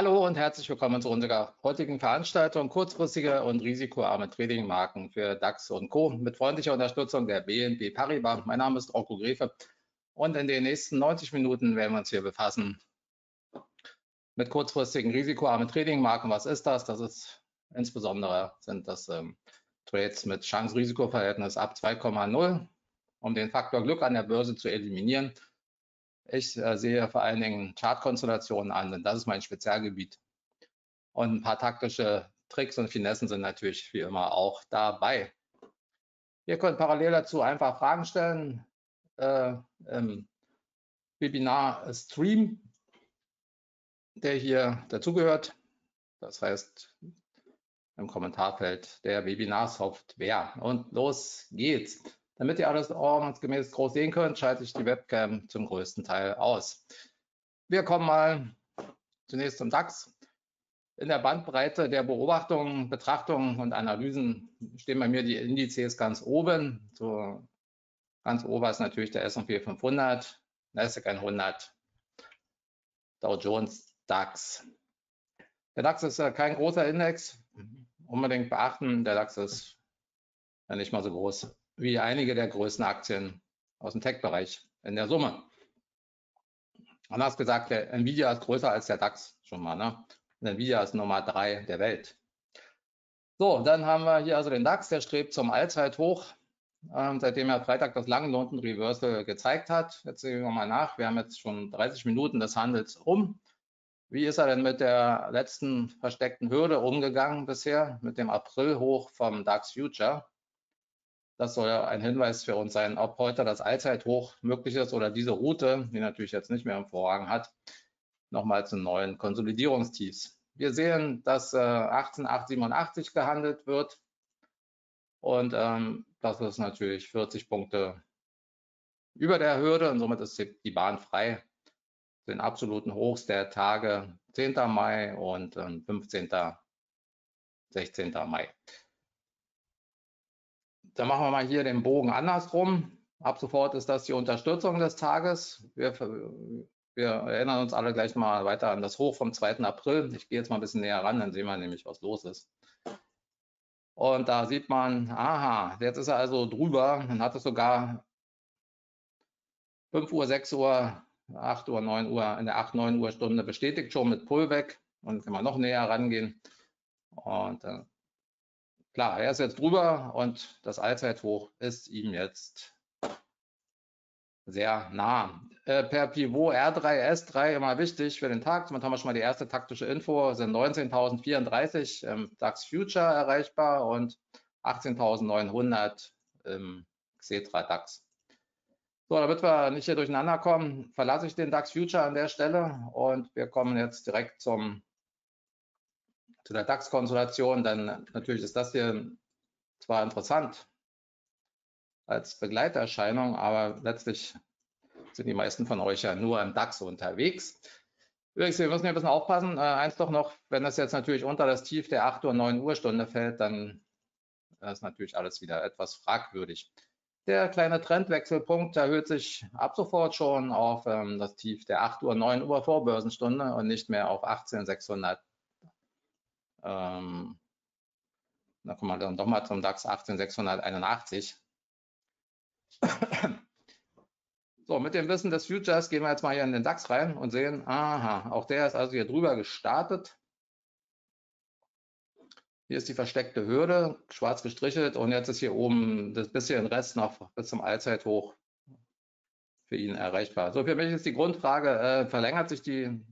Hallo und herzlich willkommen zu unserer heutigen Veranstaltung kurzfristige und risikoarme Tradingmarken für DAX und Co. mit freundlicher Unterstützung der BNP Paribas. Mein Name ist Rocco Grefe und in den nächsten 90 Minuten werden wir uns hier befassen mit kurzfristigen risikoarmen Tradingmarken. Was ist das? Das ist insbesondere sind das ähm, Trades mit Chance-Risiko-Verhältnis ab 2,0, um den Faktor Glück an der Börse zu eliminieren ich äh, sehe vor allen Dingen Chartkonstellationen an, denn das ist mein Spezialgebiet. Und ein paar taktische Tricks und Finessen sind natürlich wie immer auch dabei. Ihr könnt parallel dazu einfach Fragen stellen äh, im Webinar-Stream, der hier dazugehört. Das heißt, im Kommentarfeld der Webinar-Software. Und los geht's. Damit ihr alles ordnungsgemäß groß sehen könnt, schalte ich die Webcam zum größten Teil aus. Wir kommen mal zunächst zum DAX. In der Bandbreite der Beobachtungen, Betrachtungen und Analysen stehen bei mir die Indizes ganz oben. So ganz oben ist natürlich der S&P 500, Nasdaq 100, Dow Jones, DAX. Der DAX ist kein großer Index. Unbedingt beachten, der DAX ist nicht mal so groß wie einige der größten Aktien aus dem Tech-Bereich in der Summe. Anders gesagt, der Nvidia ist größer als der DAX schon mal. Ne? Nvidia ist Nummer drei der Welt. So, dann haben wir hier also den DAX, der strebt zum Allzeithoch, ähm, seitdem er Freitag das Langenlunten-Reversal gezeigt hat. Jetzt sehen wir mal nach. Wir haben jetzt schon 30 Minuten des Handels um. Wie ist er denn mit der letzten versteckten Hürde umgegangen bisher, mit dem April-Hoch vom DAX Future? Das soll ja ein Hinweis für uns sein, ob heute das Allzeithoch möglich ist oder diese Route, die natürlich jetzt nicht mehr im Vorrang hat, nochmal zu neuen Konsolidierungstiefs. Wir sehen, dass äh, 18887 gehandelt wird und ähm, das ist natürlich 40 Punkte über der Hürde und somit ist die Bahn frei. Den absoluten Hochs der Tage 10. Mai und äh, 15. 16. Mai. Dann machen wir mal hier den Bogen andersrum. Ab sofort ist das die Unterstützung des Tages. Wir, wir, erinnern uns alle gleich mal weiter an das Hoch vom 2. April. Ich gehe jetzt mal ein bisschen näher ran, dann sehen wir nämlich, was los ist. Und da sieht man, aha, jetzt ist er also drüber. Dann hat es sogar 5 Uhr, 6 Uhr, 8 Uhr, 9 Uhr, in der 8, 9 Uhr Stunde bestätigt schon mit Pullback. Und kann man noch näher rangehen. Und äh, Klar, er ist jetzt drüber und das Allzeithoch ist ihm jetzt sehr nah. Äh, per Pivot R3, S3 immer wichtig für den Tag. Somit haben wir schon mal die erste taktische Info. Sind 19.034 im DAX Future erreichbar und 18.900 im Xetra DAX. So, damit wir nicht hier durcheinander kommen, verlasse ich den DAX Future an der Stelle und wir kommen jetzt direkt zum zu der DAX-Konsolidation, dann natürlich ist das hier zwar interessant als Begleiterscheinung, aber letztlich sind die meisten von euch ja nur im DAX unterwegs. Übrigens, wir müssen hier ein bisschen aufpassen. Äh, eins doch noch, wenn das jetzt natürlich unter das Tief der 8 Uhr, 9 Uhr Stunde fällt, dann ist natürlich alles wieder etwas fragwürdig. Der kleine Trendwechselpunkt erhöht sich ab sofort schon auf ähm, das Tief der 8 Uhr, 9 Uhr Vorbörsenstunde und nicht mehr auf 18.600 ähm, da kommen wir dann doch mal zum DAX 18681. So, mit dem Wissen des Futures gehen wir jetzt mal hier in den DAX rein und sehen, aha, auch der ist also hier drüber gestartet. Hier ist die versteckte Hürde, schwarz gestrichelt und jetzt ist hier oben das bisschen Rest noch bis zum Allzeithoch für ihn erreichbar. So, für mich ist die Grundfrage, äh, verlängert sich die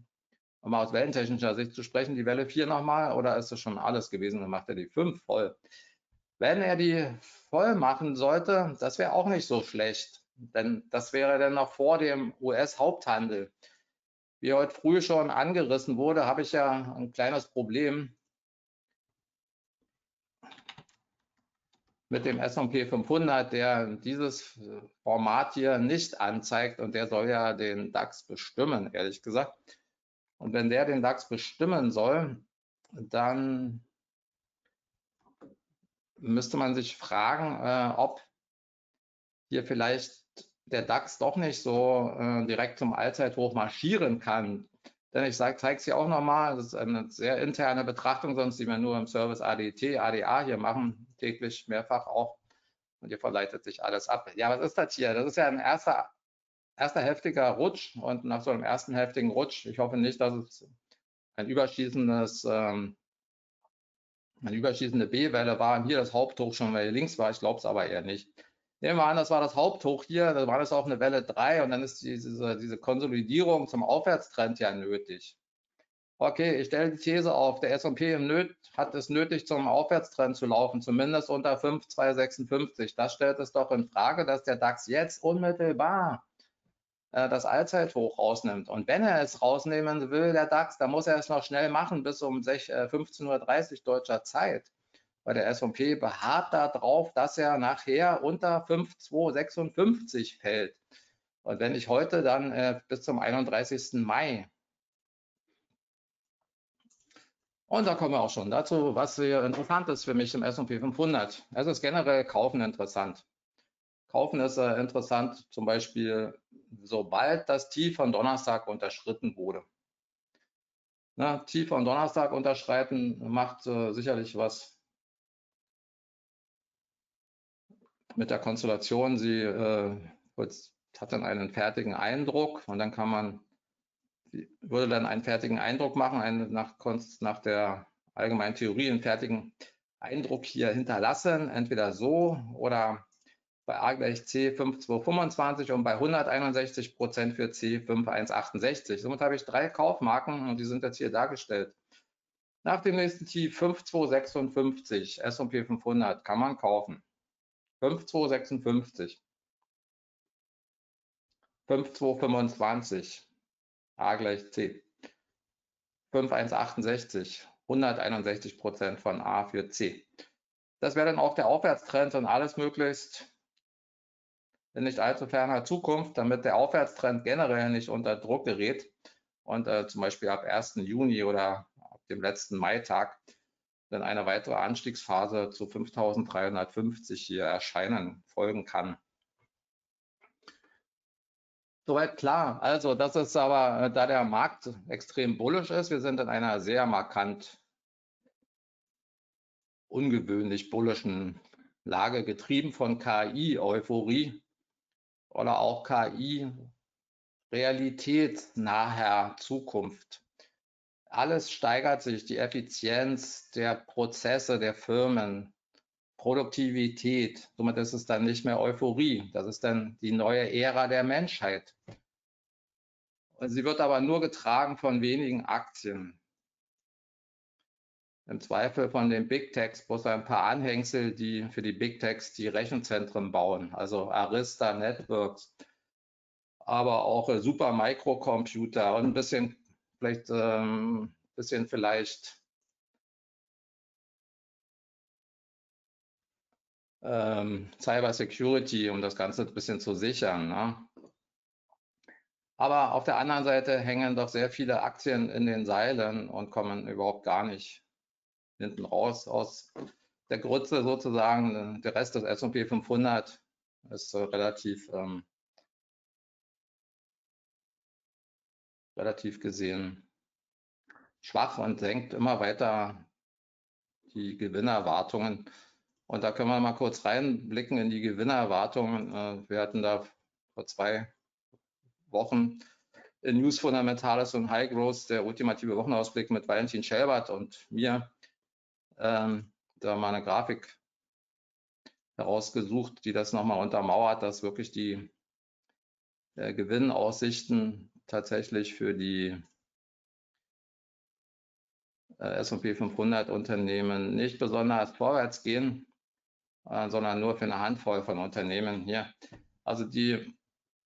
um aus wellentechnischer Sicht zu sprechen, die Welle 4 nochmal oder ist das schon alles gewesen und macht er die 5 voll? Wenn er die voll machen sollte, das wäre auch nicht so schlecht, denn das wäre dann noch vor dem US-Haupthandel. Wie heute früh schon angerissen wurde, habe ich ja ein kleines Problem mit dem S&P 500, der dieses Format hier nicht anzeigt und der soll ja den DAX bestimmen, ehrlich gesagt. Und wenn der den DAX bestimmen soll, dann müsste man sich fragen, äh, ob hier vielleicht der DAX doch nicht so äh, direkt zum Allzeithoch marschieren kann. Denn ich zeige es hier auch nochmal, das ist eine sehr interne Betrachtung, sonst die wir nur im Service ADT, ADA hier machen, täglich mehrfach auch. Und hier verleitet sich alles ab. Ja, was ist das hier? Das ist ja ein erster, erster heftiger Rutsch und nach so einem ersten heftigen Rutsch, ich hoffe nicht, dass es ein überschießendes, ähm, eine überschießende B-Welle war und hier das Haupthoch schon weil links war. Ich glaube es aber eher nicht. Nehmen wir an, das war das Haupthoch hier, da war das auch eine Welle 3 und dann ist diese, diese Konsolidierung zum Aufwärtstrend ja nötig. Okay, ich stelle die These auf, der S&P hat es nötig, zum Aufwärtstrend zu laufen, zumindest unter 5,256. Das stellt es doch in Frage, dass der DAX jetzt unmittelbar das Allzeithoch rausnimmt. Und wenn er es rausnehmen will, der DAX, dann muss er es noch schnell machen bis um 15.30 Uhr deutscher Zeit weil der S&P beharrt darauf, dass er nachher unter 5,256 fällt. Und wenn ich heute dann äh, bis zum 31. Mai und da kommen wir auch schon dazu, was hier interessant ist für mich im S&P 500. Es ist generell Kaufen interessant. Kaufen ist äh, interessant, zum Beispiel, sobald das Tief von Donnerstag unterschritten wurde. Na, Tief von Donnerstag unterschreiten macht äh, sicherlich was mit der Konstellation, sie äh, hat dann einen fertigen Eindruck und dann kann man, würde dann einen fertigen Eindruck machen, einen nach, nach der allgemeinen Theorie einen fertigen Eindruck hier hinterlassen, entweder so oder bei A gleich C 5225 und bei 161 Prozent für C 5168. Somit habe ich drei Kaufmarken und die sind jetzt hier dargestellt. Nach dem nächsten Tief 5256 S&P 500 kann man kaufen. 5256. 5225. A gleich C. 5168. 161 Prozent von A für C. Das wäre dann auch der Aufwärtstrend und alles möglichst in nicht allzu ferner Zukunft, damit der Aufwärtstrend generell nicht unter Druck gerät und äh, zum Beispiel ab 1. Juni oder ab dem letzten Maitag dann eine weitere Anstiegsphase zu 5350 hier erscheinen, folgen kann. Soweit klar. Also das ist aber, äh, da der Markt extrem bullisch ist, wir sind in einer sehr markant ungewöhnlich bullischen Lage, getrieben von KI-Euphorie oder auch KI-Realität naher Zukunft alles steigert sich, die Effizienz der Prozesse der Firmen, Produktivität. Somit ist es dann nicht mehr Euphorie. Das ist dann die neue Ära der Menschheit. Sie wird aber nur getragen von wenigen Aktien. Im Zweifel von den Big Techs, bloß ein paar Anhängsel, die für die Big Techs die Rechenzentren bauen, also Arista Networks, aber auch Super Microcomputer und ein bisschen vielleicht ähm, bisschen vielleicht ähm, Cyber Security, um das Ganze ein bisschen zu sichern. Ne? Aber auf der anderen Seite hängen doch sehr viele Aktien in den Seilen und kommen überhaupt gar nicht hinten raus aus der Grütze sozusagen. Der Rest des S&P 500 ist relativ ähm, relativ gesehen schwach und senkt immer weiter die Gewinnerwartungen. Und da können wir mal kurz reinblicken in die Gewinnerwartungen. Äh, wir hatten da vor zwei Wochen in News Fundamentales und High Growth der ultimative Wochenausblick mit Valentin Schelbert und mir ähm, da mal eine Grafik herausgesucht, die das nochmal untermauert, dass wirklich die äh, Gewinnaussichten tatsächlich für die äh, S&P 500 Unternehmen nicht besonders vorwärts gehen, äh, sondern nur für eine Handvoll von Unternehmen hier. Also die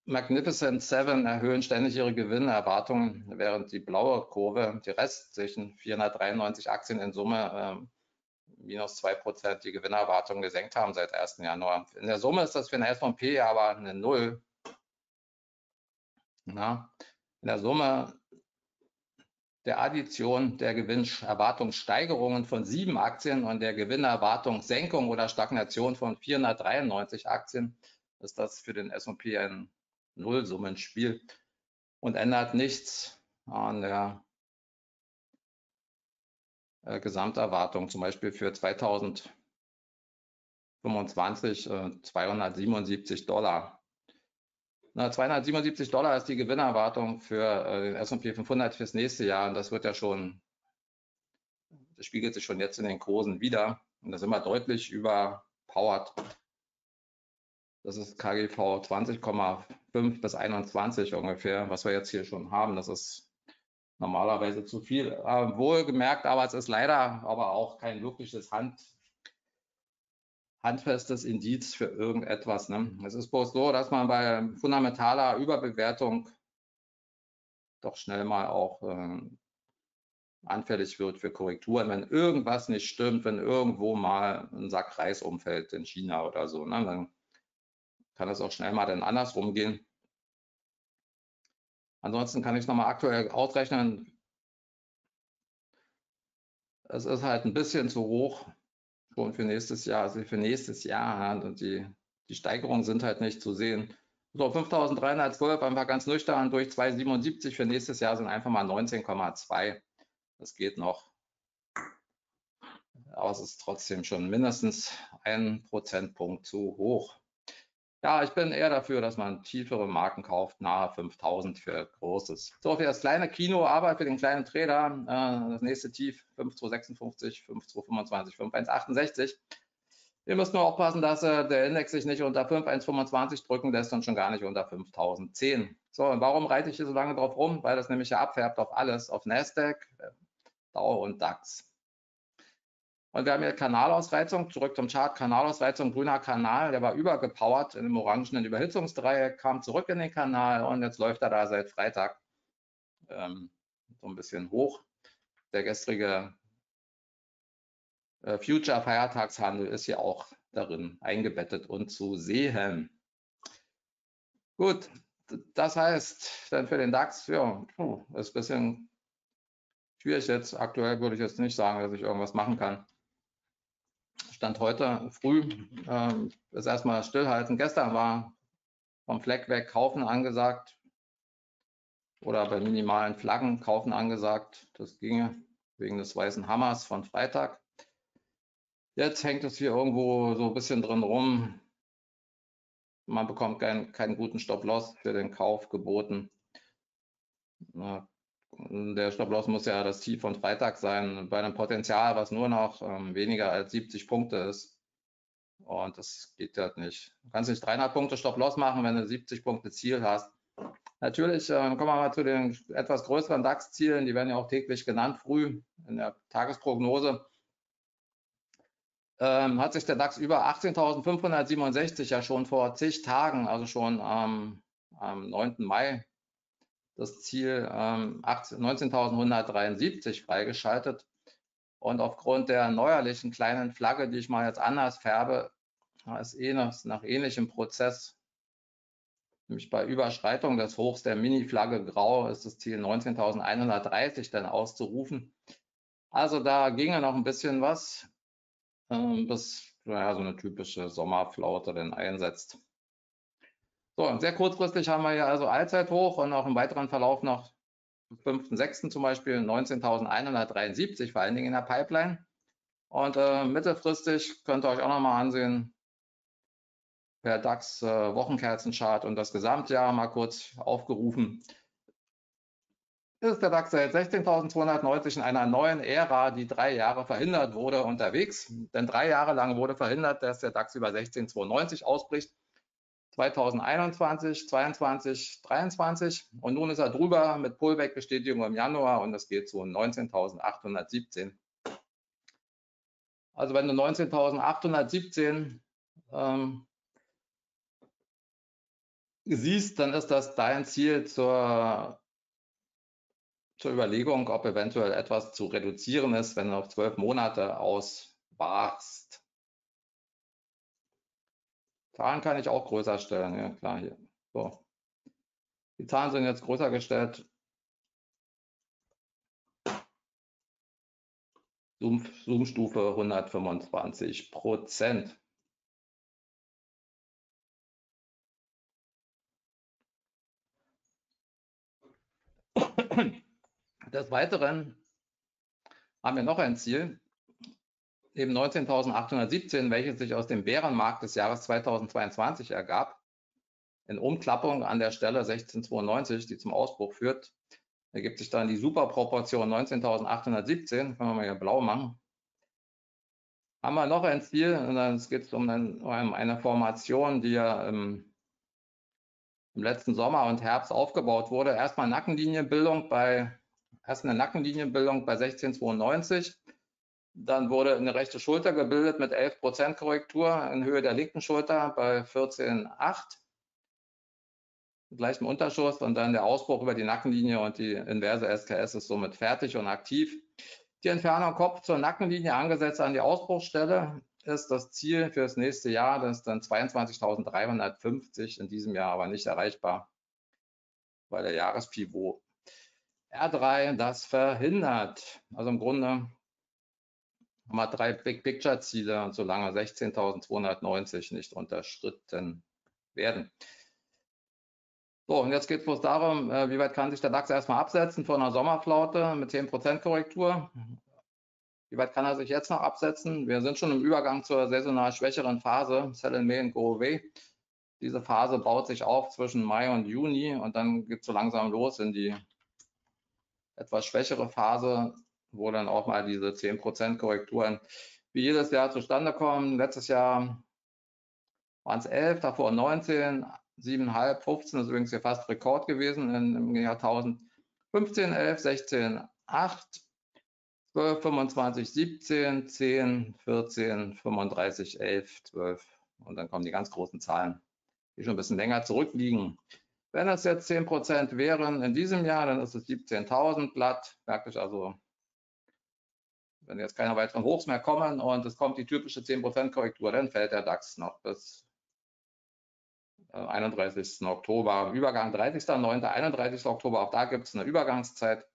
Magnificent Seven erhöhen ständig ihre Gewinnerwartungen, während die blaue Kurve, die restlichen 493 Aktien in Summe, minus 2% die Gewinnerwartungen gesenkt haben seit 1. Januar. In der Summe ist das für eine S&P aber eine Null. Na, in der Summe der Addition der Gewinnerwartungssteigerungen von sieben Aktien und der Gewinnerwartungssenkung oder Stagnation von 493 Aktien ist das für den S&P ein Nullsummenspiel und ändert nichts an der äh, Gesamterwartung, zum Beispiel für 2025 äh, 277 Dollar. Na, 277 Dollar ist die Gewinnerwartung für äh, den S&P 500 fürs nächste Jahr und das wird ja schon, das spiegelt sich schon jetzt in den Kursen wieder und das ist immer deutlich überpowered. Das ist KGV 20,5 bis 21 ungefähr, was wir jetzt hier schon haben. Das ist normalerweise zu viel. Äh, wohlgemerkt, aber es ist leider aber auch kein wirkliches Hand, handfestes Indiz für irgendetwas. Ne? Es ist bloß so, dass man bei fundamentaler Überbewertung doch schnell mal auch äh, anfällig wird für Korrekturen, wenn irgendwas nicht stimmt, wenn irgendwo mal ein Sack Reis umfällt in China oder so, ne? dann kann es auch schnell mal dann andersrum gehen. Ansonsten kann ich es nochmal aktuell ausrechnen. Es ist halt ein bisschen zu hoch schon für nächstes Jahr, also für nächstes Jahr. Und die, die Steigerungen sind halt nicht zu sehen. So, 5.312 einfach ganz nüchtern durch 2,77 für nächstes Jahr sind einfach mal 19,2. Das geht noch. Aber es ist trotzdem schon mindestens ein Prozentpunkt zu hoch. Ja, ich bin eher dafür, dass man tiefere Marken kauft, nahe 5000 für großes. So, für das kleine Kino, aber für den kleinen Trader, äh, das nächste Tief 5256, 5225, 5168. Wir müssen nur aufpassen, dass äh, der Index sich nicht unter 5125 drücken lässt und schon gar nicht unter 5010. So, und warum reite ich hier so lange drauf rum? Weil das nämlich ja abfärbt auf alles, auf Nasdaq, äh, Dow und DAX. Und wir haben hier Kanalausreizung, zurück zum Chart, Kanalausreizung, grüner Kanal, der war übergepowert in dem orangenen Überhitzungsdreieck, kam zurück in den Kanal und jetzt läuft er da seit Freitag ähm, so ein bisschen hoch. Der gestrige äh, Future-Feiertagshandel ist hier auch darin eingebettet und zu sehen. Gut, das heißt, dann für den DAX, ja, ist ein bisschen schwierig jetzt. Aktuell würde ich jetzt nicht sagen, dass ich irgendwas machen kann. Stand heute früh äh, ist erstmal stillhalten. Gestern war vom Fleck weg Kaufen angesagt oder bei minimalen Flaggen Kaufen angesagt. Das ginge wegen des weißen Hammers von Freitag. Jetzt hängt es hier irgendwo so ein bisschen drin rum. Man bekommt keinen, keinen guten Stop-Loss für den Kauf geboten. Der Stop-Loss muss ja das Ziel von Freitag sein, bei einem Potenzial, was nur noch ähm, weniger als 70 Punkte ist. Und das geht halt nicht. Du kannst nicht 300 Punkte Stop-Loss machen, wenn du 70 Punkte Ziel hast. Natürlich äh, kommen wir mal zu den etwas größeren DAX-Zielen, die werden ja auch täglich genannt, früh in der Tagesprognose. Ähm, hat sich der DAX über 18.567 ja schon vor zig Tagen, also schon ähm, am 9. Mai das Ziel ähm, 19.173 freigeschaltet. Und aufgrund der neuerlichen kleinen Flagge, die ich mal jetzt anders färbe, ist eh nach, nach ähnlichem Prozess, nämlich bei Überschreitung des Hochs der Mini-Flagge grau, ist das Ziel 19.130 dann auszurufen. Also da ginge noch ein bisschen was, ähm, bis naja, so eine typische Sommerflaute dann einsetzt. So, sehr kurzfristig haben wir hier also Allzeithoch und auch im weiteren Verlauf noch 5.6. zum Beispiel 19.173, vor allen Dingen in der Pipeline. Und äh, mittelfristig könnt ihr euch auch nochmal ansehen, per DAX äh, Wochenkerzenchart und das Gesamtjahr mal kurz aufgerufen. Ist der DAX seit 16.290 in einer neuen Ära, die drei Jahre verhindert wurde, unterwegs. Denn drei Jahre lang wurde verhindert, dass der DAX über 16.290 ausbricht. 2021, 22, 23 und nun ist er drüber mit Pullback-Bestätigung im Januar und das geht zu 19.817. Also wenn du 19.817 ähm, siehst, dann ist das dein Ziel zur, zur Überlegung, ob eventuell etwas zu reduzieren ist, wenn du auf zwölf Monate auswachst. Zahlen kann ich auch größer stellen, ja klar hier. So. Die Zahlen sind jetzt größer gestellt. Zoom-Stufe Zoom 125 Prozent. Des Weiteren haben wir noch ein Ziel, neben 19.817, welches sich aus dem Bärenmarkt des Jahres 2022 ergab, in Umklappung an der Stelle 1692, die zum Ausbruch führt, ergibt sich dann die Superproportion 19.817, können wir mal hier blau machen. Haben wir noch ein Ziel, und dann geht es um, eine Formation, die ja im, im letzten Sommer und Herbst aufgebaut wurde. Erstmal Nackenlinienbildung bei, erst eine Nackenlinienbildung bei 1692. Dann wurde eine rechte Schulter gebildet mit 11% Korrektur in Höhe der linken Schulter bei 14,8 gleichem Unterschuss und dann der Ausbruch über die Nackenlinie und die inverse SKS ist somit fertig und aktiv. Die Entfernung Kopf zur Nackenlinie angesetzt an die Ausbruchsstelle ist das Ziel für das nächste Jahr. Das ist dann 22.350 in diesem Jahr aber nicht erreichbar, weil der Jahrespivot R3 das verhindert. Also im Grunde wir drei Big Picture Ziele und solange 16.290 nicht unterschritten werden. So, und jetzt geht es bloß darum, äh, wie weit kann sich der DAX erstmal absetzen von einer Sommerflaute mit 10% Korrektur? Wie weit kann er sich jetzt noch absetzen? Wir sind schon im Übergang zur saisonal schwächeren Phase, Sell in May and Go Away. Diese Phase baut sich auf zwischen Mai und Juni und dann geht es so langsam los in die etwas schwächere Phase, wo dann auch mal diese 10% Korrekturen wie jedes Jahr zustande kommen. Letztes Jahr waren es 11, davor 19, 7,5, 15 ist übrigens hier fast Rekord gewesen im Jahrtausend. 15, 11, 16, 8, 12, 25, 17, 10, 14, 35, 11, 12 und dann kommen die ganz großen Zahlen, die schon ein bisschen länger zurückliegen. Wenn das jetzt 10 Prozent wären in diesem Jahr, dann ist es 17.000 Blatt. Merkt euch also, wenn jetzt keine weiteren Hochs mehr kommen und es kommt die typische 10 Prozent Korrektur, dann fällt der DAX noch bis 31. Äh, Oktober, Übergang 30.09., 31. Oktober, auch da gibt es eine Übergangszeit,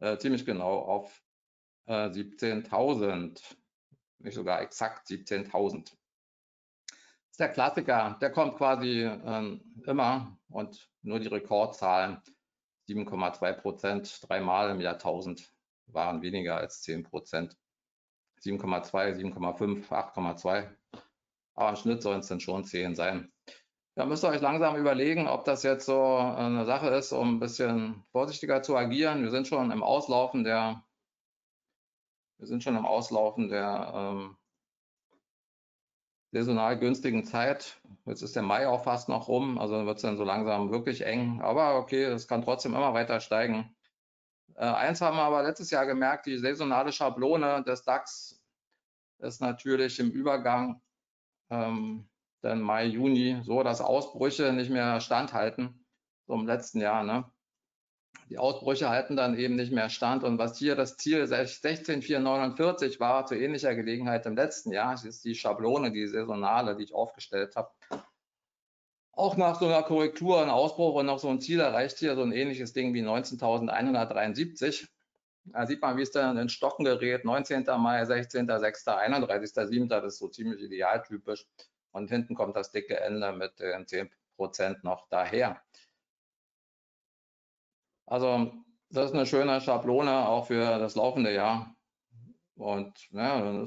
äh, ziemlich genau auf äh, 17.000, nicht sogar exakt 17.000. Das ist der Klassiker, der kommt quasi äh, immer und nur die Rekordzahlen, 7,2 Prozent, dreimal im Jahrtausend waren weniger als 10 Prozent. 7,2, 7,5, 8,2. Aber im Schnitt sollen es dann schon 10 sein. Da müsst ihr euch langsam überlegen, ob das jetzt so eine Sache ist, um ein bisschen vorsichtiger zu agieren. Wir sind schon im Auslaufen der, wir sind schon im Auslaufen der ähm, saisonal günstigen Zeit. Jetzt ist der Mai auch fast noch rum, also wird es dann so langsam wirklich eng. Aber okay, es kann trotzdem immer weiter steigen. Äh, eins haben wir aber letztes Jahr gemerkt, die saisonale Schablone des DAX ist natürlich im Übergang ähm, dann Mai, Juni, so dass Ausbrüche nicht mehr standhalten, so im letzten Jahr. Ne? Die Ausbrüche halten dann eben nicht mehr stand. Und was hier das Ziel 16449 war, zu ähnlicher Gelegenheit im letzten Jahr, ist die Schablone, die saisonale, die ich aufgestellt habe. Auch nach so einer Korrektur, ein Ausbruch und noch so ein Ziel erreicht hier so ein ähnliches Ding wie 19.173. Da sieht man, wie es dann in Stocken gerät. 19. Mai, 16.06., 31.07. Das ist so ziemlich idealtypisch und hinten kommt das dicke Ende mit den 10 Prozent noch daher. Also das ist eine schöne Schablone auch für das laufende Jahr. Und ja, dann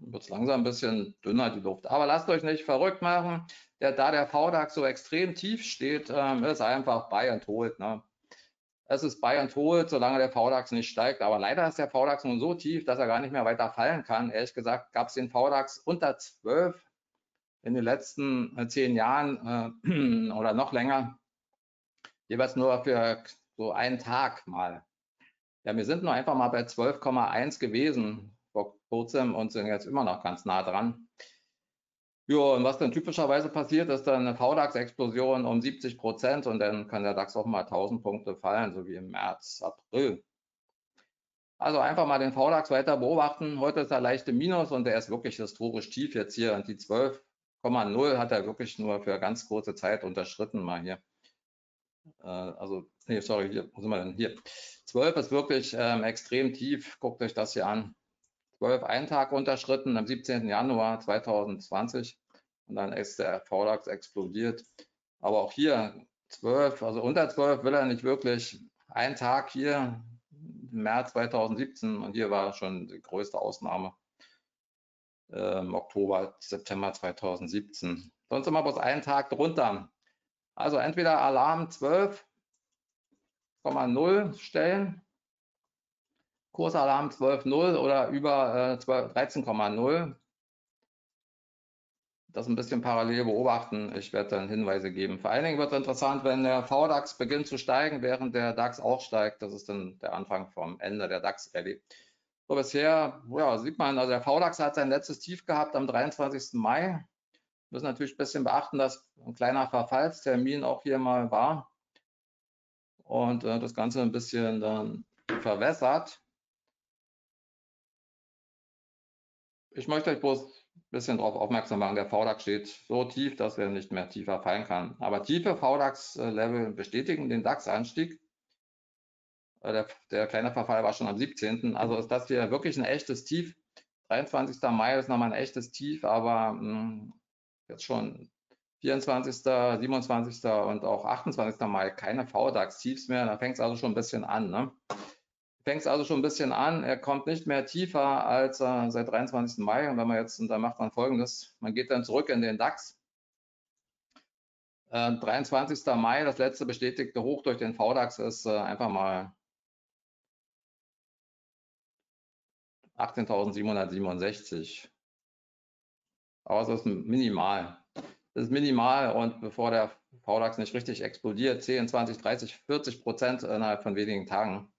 wird es langsam ein bisschen dünner, die Luft. Aber lasst euch nicht verrückt machen. Der, da der VDAX so extrem tief steht, ähm, ist einfach Buy and Hold. Ne? Es ist Buy and Hold, solange der VDAX nicht steigt. Aber leider ist der VDAX nun so tief, dass er gar nicht mehr weiter fallen kann. Ehrlich gesagt gab es den VDAX unter 12 in den letzten äh, zehn Jahren äh, oder noch länger. Jeweils nur für so einen Tag mal. Ja, wir sind nur einfach mal bei 12,1 gewesen vor kurzem und sind jetzt immer noch ganz nah dran. Ja, und was dann typischerweise passiert, ist dann eine VDAX-Explosion um 70 Prozent und dann kann der DAX auch mal 1000 Punkte fallen, so wie im März, April. Also einfach mal den VDAX weiter beobachten. Heute ist er leicht im Minus und der ist wirklich historisch tief jetzt hier. Und die 12,0 hat er wirklich nur für ganz kurze Zeit unterschritten, mal hier. Äh, also, nee, sorry, hier, wo sind wir denn? Hier. 12 ist wirklich ähm, extrem tief. Guckt euch das hier an. 12 einen Tag unterschritten am 17. Januar 2020 und dann ist der VDAX explodiert. Aber auch hier 12, also unter 12 will er nicht wirklich. ein Tag hier im März 2017 und hier war schon die größte Ausnahme äh, im Oktober, September 2017. Sonst immer bloß einen Tag drunter. Also entweder Alarm 12,0 stellen, Kursalarm 12,0 oder über äh, 13,0 das ein bisschen parallel beobachten. Ich werde dann Hinweise geben. Vor allen Dingen wird es interessant, wenn der VDAX beginnt zu steigen, während der DAX auch steigt. Das ist dann der Anfang vom Ende der DAX-Rallye. So, bisher ja, sieht man, also der VDAX hat sein letztes Tief gehabt am 23. Mai. Wir müssen natürlich ein bisschen beachten, dass ein kleiner Verfallstermin auch hier mal war und äh, das Ganze ein bisschen dann verwässert. Ich möchte euch bloß bisschen darauf aufmerksam machen, der VDAX steht so tief, dass er nicht mehr tiefer fallen kann. Aber tiefe VDAX-Level bestätigen den DAX-Anstieg. Äh, der, der, kleine Verfall war schon am 17. Also ist das hier wirklich ein echtes Tief. 23. Mai ist nochmal ein echtes Tief, aber mh, hm, jetzt schon 24., 27. und auch 28. Mai keine VDAX-Tiefs mehr. Da fängt es also schon ein bisschen an. Ne? Fängt es also schon ein bisschen an. Er kommt nicht mehr tiefer als äh, seit 23. Mai. Und wenn man jetzt, und dann macht man folgendes, man geht dann zurück in den DAX. Äh, 23. Mai, das letzte bestätigte Hoch durch den VDAX ist äh, einfach mal 18.767. Aber es ist minimal. Das ist minimal und bevor der VDAX nicht richtig explodiert, 10, 20, 30, 40 Prozent innerhalb von wenigen Tagen,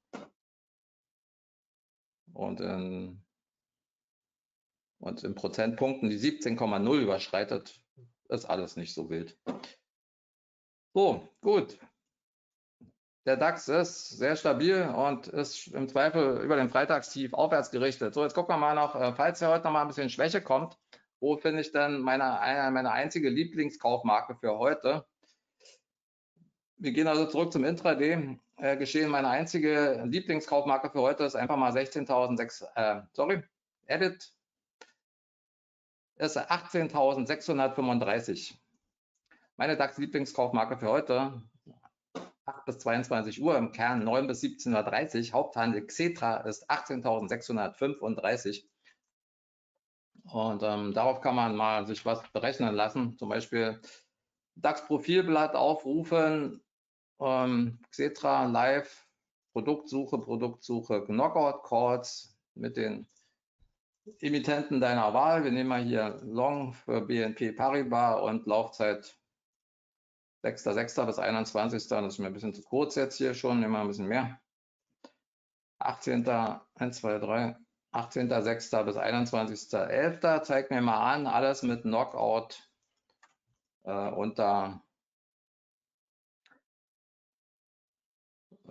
und in, und in Prozentpunkten die 17,0 überschreitet, ist alles nicht so wild. So, gut. Der DAX ist sehr stabil und ist im Zweifel über den Freitagstief aufwärts gerichtet. So, jetzt gucken wir mal noch, äh, falls er heute noch mal ein bisschen Schwäche kommt, wo finde ich denn meine, eine, meine einzige Lieblingskaufmarke für heute? Wir gehen also zurück zum Intraday äh. Meine einzige Lieblingskaufmarke für heute ist einfach mal 16.006, äh, sorry, Edit ist 18.635. Meine DAX-Lieblingskaufmarke für heute, 8 bis 22 Uhr, im Kern 9 bis 17.30 Uhr, Haupthandel Xetra ist 18.635. Und ähm, darauf kann man mal sich was berechnen lassen. Zum Beispiel DAX-Profilblatt aufrufen, ähm, Xetra Live, Produktsuche, Produktsuche, Knockout Calls mit den Emittenten deiner Wahl. Wir nehmen mal hier Long für BNP Paribas und Laufzeit 6.6. bis 21. Das ist mir ein bisschen zu kurz jetzt hier schon, nehmen wir ein bisschen mehr. 18. 1, 2, 3. 18.06. bis 21.11. zeigt mir mal an, alles mit Knockout äh, unter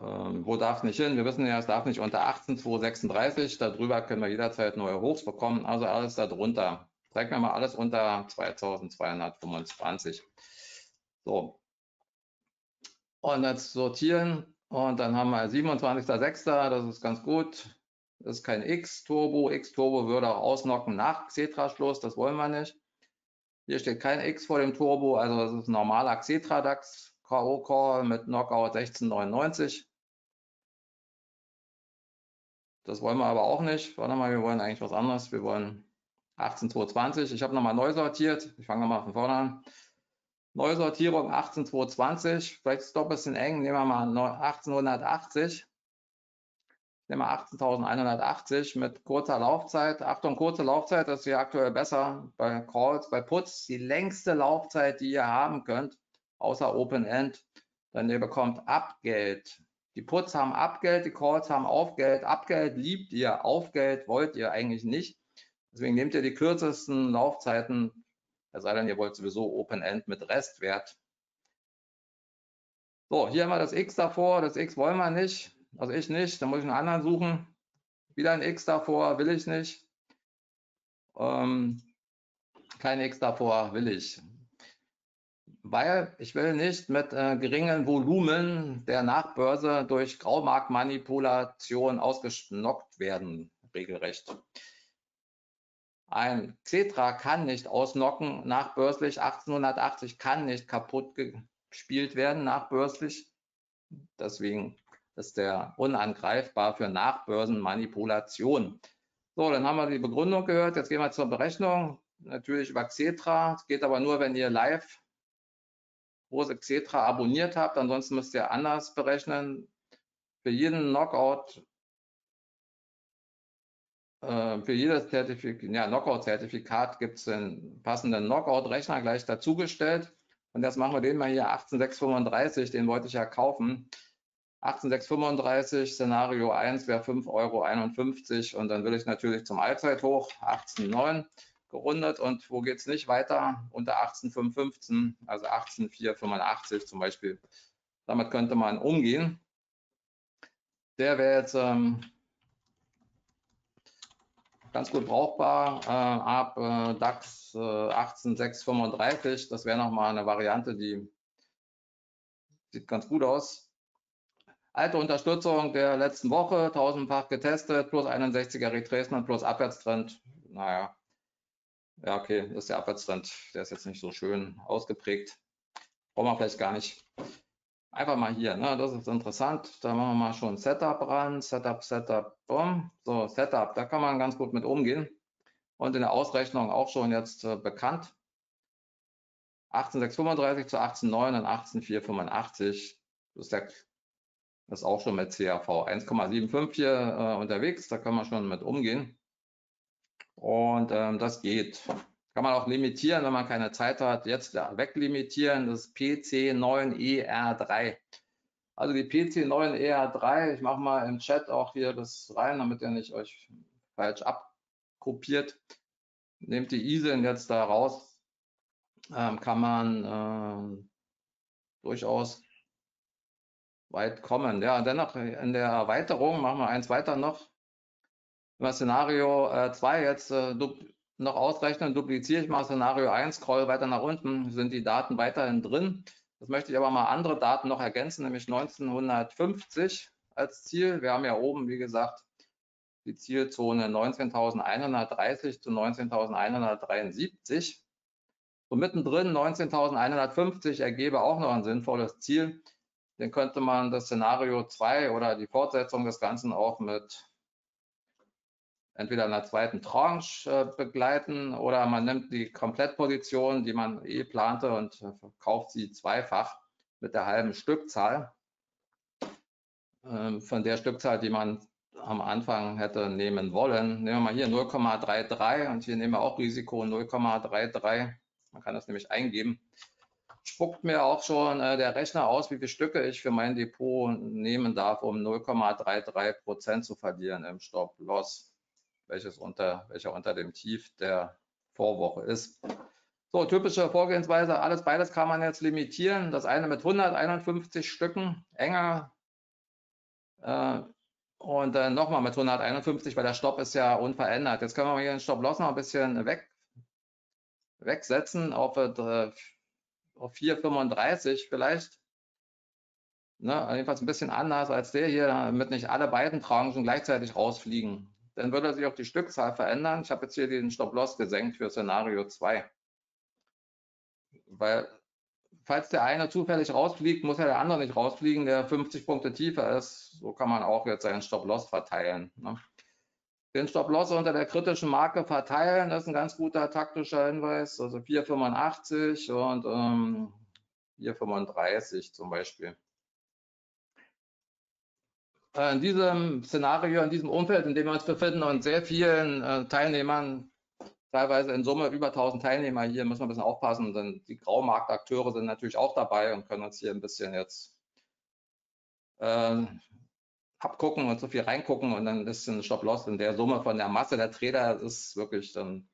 Ähm, wo darf nicht hin? Wir wissen ja, es darf nicht unter 18,236. Darüber können wir jederzeit neue Hochs bekommen. Also alles darunter. Zeig mir mal alles unter 2225. So. Und jetzt sortieren. Und dann haben wir 27.06. Das ist ganz gut. Das ist kein X-Turbo. X-Turbo würde auch ausnocken nach Xetra-Schluss. Das wollen wir nicht. Hier steht kein X vor dem Turbo. Also das ist ein normaler Xetra-DAX. K.O.-Call mit Knockout 1699. Das wollen wir aber auch nicht. Warte mal, wir wollen eigentlich was anderes. Wir wollen 18220. Ich habe nochmal neu sortiert. Ich fange nochmal von vorne an. Neusortierung 18220. Vielleicht ist es doch ein bisschen eng. Nehmen wir mal 1880. Ich nehme mal 18.180 mit kurzer Laufzeit. Achtung, kurze Laufzeit, das ist hier aktuell besser bei Calls, bei Puts. Die längste Laufzeit, die ihr haben könnt, außer Open End. Dann ihr bekommt Abgeld. Die Puts haben Abgeld, die Calls haben Aufgeld. Abgeld liebt ihr, Aufgeld wollt ihr eigentlich nicht. Deswegen nehmt ihr die kürzesten Laufzeiten, es sei denn, ihr wollt sowieso Open End mit Restwert. So, hier haben wir das X davor. Das X wollen wir nicht. Also ich nicht. Da muss ich einen anderen suchen. Wieder ein X davor, will ich nicht. Ähm, kein X davor, will ich weil ich will nicht mit äh, geringen Volumen der Nachbörse durch Graumarktmanipulation ausgeschnockt werden, regelrecht. Ein Xetra kann nicht ausnocken nachbörslich, 1880 kann nicht kaputt gespielt werden nachbörslich. Deswegen ist der unangreifbar für Nachbörsenmanipulation. So, dann haben wir die Begründung gehört. Jetzt gehen wir zur Berechnung. Natürlich über Xetra. Es geht aber nur, wenn ihr live große Xetra abonniert habt. Ansonsten müsst ihr anders berechnen. Für jeden Knockout äh, für jedes Zertifikat, ja, Knockout-Zertifikat gibt es einen passenden Knockout-Rechner gleich dazugestellt. Und jetzt machen wir den mal hier 18635, den wollte ich ja kaufen. 18635, Szenario 1 wäre 5,51 Euro und dann will ich natürlich zum Allzeithoch 18,9 gerundet und wo geht es nicht weiter? Unter 18,515, also 18,485 zum Beispiel. Damit könnte man umgehen. Der wäre jetzt ähm, ganz gut brauchbar äh, ab äh, DAX äh, 18635. Das wäre nochmal eine Variante, die sieht ganz gut aus. Alte Unterstützung der letzten Woche, tausendfach getestet, plus 61er Retracement, plus Abwärtstrend. Naja, ja, okay, das ist der Abwärtstrend. Der ist jetzt nicht so schön ausgeprägt. Brauchen wir vielleicht gar nicht. Einfach mal hier, ne? das ist interessant. Da machen wir mal schon Setup ran. Setup, Setup, boom. So, Setup, da kann man ganz gut mit umgehen. Und in der Ausrechnung auch schon jetzt äh, bekannt. 18635 zu 189 und 18485. Das ist, auch schon mit CAV 1,75 hier äh, unterwegs. Da kann man schon mit umgehen. Und ähm, das geht. Kann man auch limitieren, wenn man keine Zeit hat. Jetzt weglimitieren, das PC9ER3. Also die PC9ER3, ich mache mal im Chat auch hier das rein, damit ihr nicht euch falsch abkopiert. Nehmt die ISIN jetzt da raus, ähm, kann man äh, durchaus weit kommen. Ja, dennoch in der Erweiterung machen wir eins weiter noch. Wenn wir Szenario 2 äh, jetzt äh, noch ausrechnen, dupliziere ich mal Szenario 1, scroll weiter nach unten, sind die Daten weiterhin drin. Das möchte ich aber mal andere Daten noch ergänzen, nämlich 1950 als Ziel. Wir haben ja oben, wie gesagt, die Zielzone 19.130 zu 19.173. So mittendrin 19.150 ergebe auch noch ein sinnvolles Ziel. Den könnte man das Szenario 2 oder die Fortsetzung des Ganzen auch mit entweder in der zweiten Tranche äh, begleiten oder man nimmt die Komplettposition, die man eh plante und äh, verkauft sie zweifach mit der halben Stückzahl ähm, von der Stückzahl, die man am Anfang hätte nehmen wollen. Nehmen wir mal hier 0,33 und hier nehmen wir auch Risiko 0,33. Man kann das nämlich eingeben. Spuckt mir auch schon äh, der Rechner aus, wie viele Stücke ich für mein Depot nehmen darf, um 0,33 Prozent zu verlieren im Stop-Loss welches unter, welcher unter dem Tief der Vorwoche ist. So, typische Vorgehensweise, alles beides kann man jetzt limitieren. Das eine mit 151 Stücken, enger. Äh, und dann nochmal mit 151, weil der Stopp ist ja unverändert. Jetzt können wir hier den Stop-Loss noch ein bisschen weg, wegsetzen auf, äh, auf 4,35 vielleicht. Ne, jedenfalls ein bisschen anders als der hier, damit nicht alle beiden Tranchen gleichzeitig rausfliegen dann würde sich auch die Stückzahl verändern. Ich habe jetzt hier den Stop-Loss gesenkt für Szenario 2. Weil, falls der eine zufällig rausfliegt, muss ja der andere nicht rausfliegen, der 50 Punkte tiefer ist. So kann man auch jetzt seinen Stop-Loss verteilen. Ne? Den Stop-Loss unter der kritischen Marke verteilen, das ist ein ganz guter taktischer Hinweis. Also 4,85 und ähm, 4,35 zum Beispiel. Äh, in diesem Szenario, in diesem Umfeld, in dem wir uns befinden und sehr vielen äh, Teilnehmern, teilweise in Summe über 1000 Teilnehmer hier, müssen wir ein bisschen aufpassen, denn die Graumarktakteure sind natürlich auch dabei und können uns hier ein bisschen jetzt äh, abgucken und so viel reingucken und dann ein bisschen Stop-Loss in der Summe von der Masse der Trader ist wirklich dann ein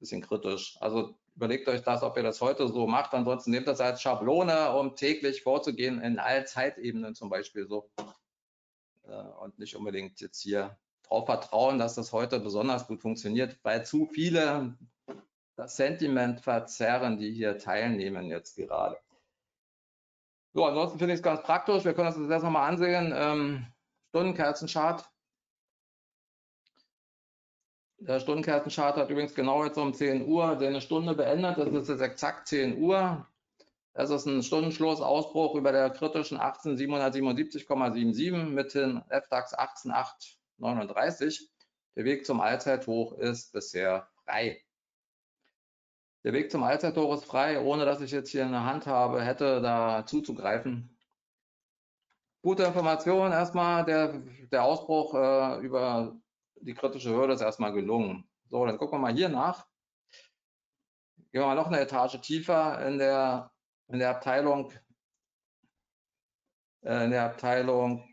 bisschen kritisch. Also überlegt euch das, ob ihr das heute so macht. Ansonsten nehmt das als Schablone, um täglich vorzugehen, in allen Zeitebenen zum Beispiel so. Äh, und nicht unbedingt jetzt hier darauf vertrauen, dass das heute besonders gut funktioniert, weil zu viele das Sentiment verzerren, die hier teilnehmen jetzt gerade. So, ansonsten finde ich es ganz praktisch. Wir können das jetzt nochmal ansehen. Ähm, Stundenkerzenchart. Der Stundenkerzenchart hat übrigens genau jetzt um 10 Uhr seine Stunde beendet. Das ist jetzt exakt 10 Uhr. Es ist ein Stundenschlussausbruch über der kritischen 18777,77 mit dem FDAX 18839. Der Weg zum Allzeithoch ist bisher frei. Der Weg zum Allzeithoch ist frei, ohne dass ich jetzt hier eine Hand habe, hätte da zuzugreifen. Gute Information erstmal, der, der Ausbruch äh, über die kritische Hürde ist erstmal gelungen. So, dann gucken wir mal hier nach. Gehen wir mal noch eine Etage tiefer in der, in der Abteilung, äh, in der Abteilung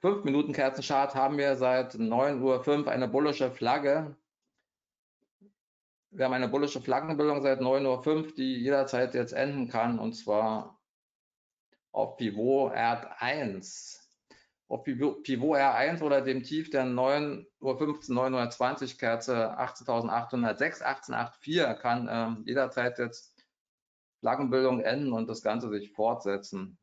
5 Minuten Kerzenchart haben wir seit 9.05 Uhr eine bullische Flagge. Wir haben eine bullische Flaggenbildung seit 9.05 Uhr, die jederzeit jetzt enden kann und zwar auf Pivot R1 auf Pivot R1 oder dem Tief der 9.15 Uhr, 920 Kerze 18.806, 18.84 kann äh, jederzeit jetzt Flaggenbildung enden und das Ganze sich fortsetzen.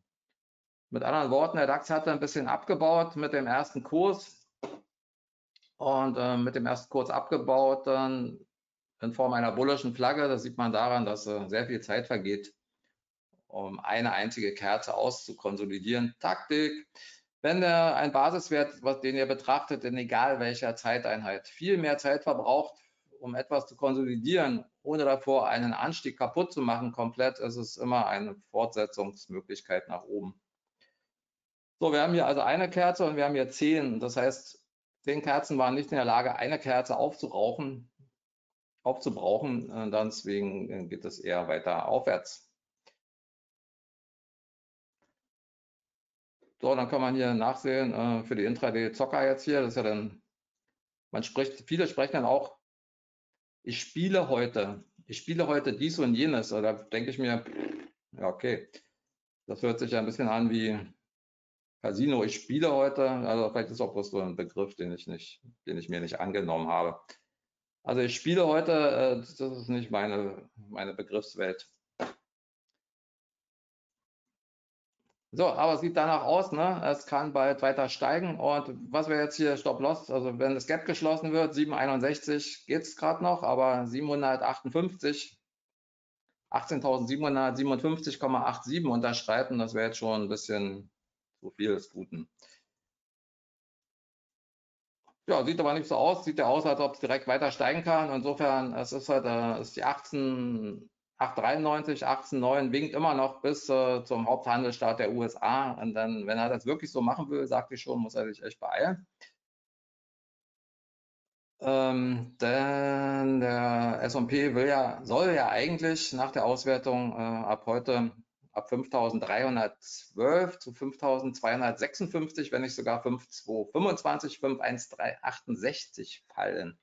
Mit anderen Worten, der DAX hat ein bisschen abgebaut mit dem ersten Kurs und äh, mit dem ersten Kurs abgebaut dann in Form einer bullischen Flagge. Das sieht man daran, dass äh, sehr viel Zeit vergeht, um eine einzige Kerze auszukonsolidieren. Taktik, wenn der, ein Basiswert, was, den ihr betrachtet, in egal welcher Zeiteinheit, viel mehr Zeit verbraucht, um etwas zu konsolidieren, ohne davor einen Anstieg kaputt zu machen, komplett, ist es immer eine Fortsetzungsmöglichkeit nach oben. So, wir haben hier also eine Kerze und wir haben hier zehn. Das heißt, zehn Kerzen waren nicht in der Lage, eine Kerze aufzurauchen, aufzubrauchen. Deswegen geht es eher weiter aufwärts. So, dann kann man hier nachsehen äh, für die Intraday-Zocker jetzt hier. Das ist ja dann, man spricht, viele sprechen dann auch, ich spiele heute, ich spiele heute dies und jenes. Da denke ich mir, ja, okay, das hört sich ja ein bisschen an wie Casino. Ich spiele heute, also vielleicht ist auch bloß so ein Begriff, den ich nicht, den ich mir nicht angenommen habe. Also ich spiele heute, äh, das ist nicht meine, meine Begriffswelt. So, aber es sieht danach aus, ne? es kann bald weiter steigen. Und was wir jetzt hier Stop-Loss, also wenn das Gap geschlossen wird, 761 geht es gerade noch, aber 758, 18.757,87 unterschreiten, das wäre jetzt schon ein bisschen zu viel des Guten. Ja, sieht aber nicht so aus. Sieht ja aus, als ob es direkt weiter steigen kann. Insofern, es ist halt, äh, ist die 18, 893, 18,9 winkt immer noch bis äh, zum Haupthandelsstaat der USA. Und dann, wenn er das wirklich so machen will, sagte ich schon, muss er sich echt beeilen. Ähm, denn der S&P will ja, soll ja eigentlich nach der Auswertung äh, ab heute ab 5.312 zu 5.256, wenn nicht sogar 5.225, 5.1368 fallen.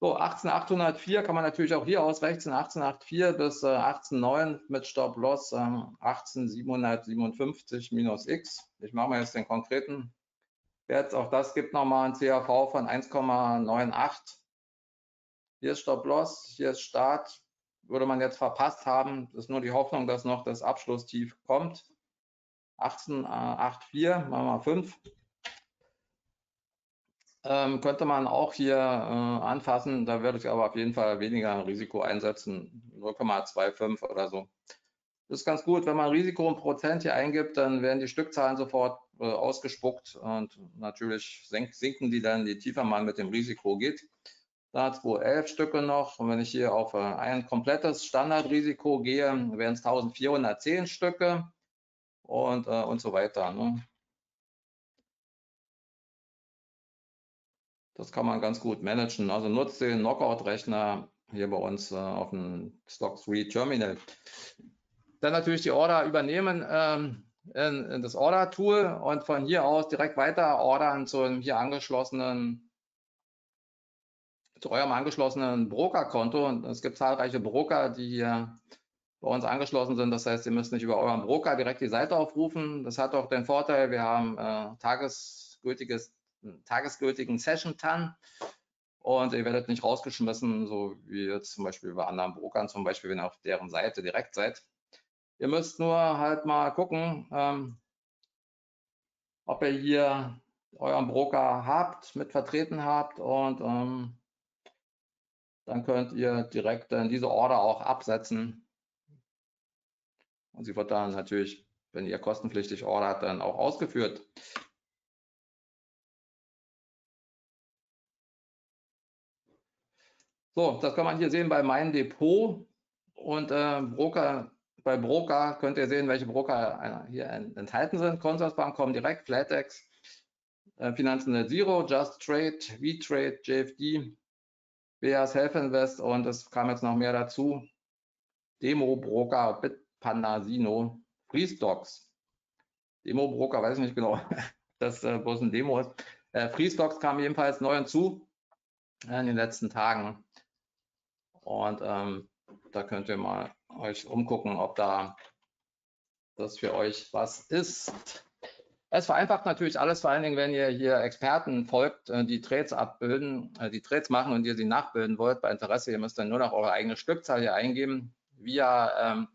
So, 18804 kann man natürlich auch hier ausrechnen, 18804 bis äh, 189 mit Stop-Loss äh, 18757 minus x. Ich mache mal jetzt den konkreten Wert. Auch das gibt nochmal ein CAV von 1,98. Hier ist Stop-Loss, hier ist Start. Würde man jetzt verpasst haben, ist nur die Hoffnung, dass noch das Abschlusstief kommt. 1884, machen wir mal 5 ähm, könnte man auch hier äh, anfassen. Da würde ich aber auf jeden Fall weniger Risiko einsetzen, 0,25 oder so. Das ist ganz gut, wenn man Risiko und Prozent hier eingibt, dann werden die Stückzahlen sofort äh, ausgespuckt und natürlich sinken die dann, je tiefer man mit dem Risiko geht. Da hat es 11 Stücke noch und wenn ich hier auf äh, ein komplettes Standardrisiko gehe, wären es 1410 Stücke und, äh, und so weiter. Ne? Das kann man ganz gut managen. Also nutzt den Knockout-Rechner hier bei uns äh, auf dem Stock 3 Terminal. Dann natürlich die Order übernehmen ähm, in, in, das Order-Tool und von hier aus direkt weiter ordern zu einem hier angeschlossenen, zu eurem angeschlossenen Brokerkonto. Und es gibt zahlreiche Broker, die hier bei uns angeschlossen sind. Das heißt, ihr müsst nicht über euren Broker direkt die Seite aufrufen. Das hat auch den Vorteil, wir haben äh, tagesgültiges tagesgültigen Session-TAN und ihr werdet nicht rausgeschmissen, so wie jetzt zum Beispiel bei anderen Brokern, zum Beispiel, wenn ihr auf deren Seite direkt seid. Ihr müsst nur halt mal gucken, ähm, ob ihr hier euren Broker habt, mit vertreten habt und ähm, dann könnt ihr direkt in diese Order auch absetzen und sie wird dann natürlich, wenn ihr kostenpflichtig ordert, dann auch ausgeführt. So, das kann man hier sehen bei meinem Depot und äh, Broker. Bei Broker könnt ihr sehen, welche Broker hier enthalten sind. Consorsbank, Comdirect, Flatex, äh, Finanzen Zero, Just Trade, V-Trade, JFD, BAS Health Invest und es kam jetzt noch mehr dazu. Demo Broker, Bitpanda, Sino, Freestocks. Demo Broker, weiß ich nicht genau, dass äh, bloß ein Demo ist. Äh, Freestocks kam jedenfalls neu hinzu äh, in den letzten Tagen. Und ähm, da könnt ihr mal euch umgucken, ob da das für euch was ist. Es vereinfacht natürlich alles, vor allen Dingen, wenn ihr hier Experten folgt, äh, die Trades abbilden, äh, die Trades machen und ihr sie nachbilden wollt. Bei Interesse, ihr müsst dann nur noch eure eigene Stückzahl hier eingeben. Via ähm,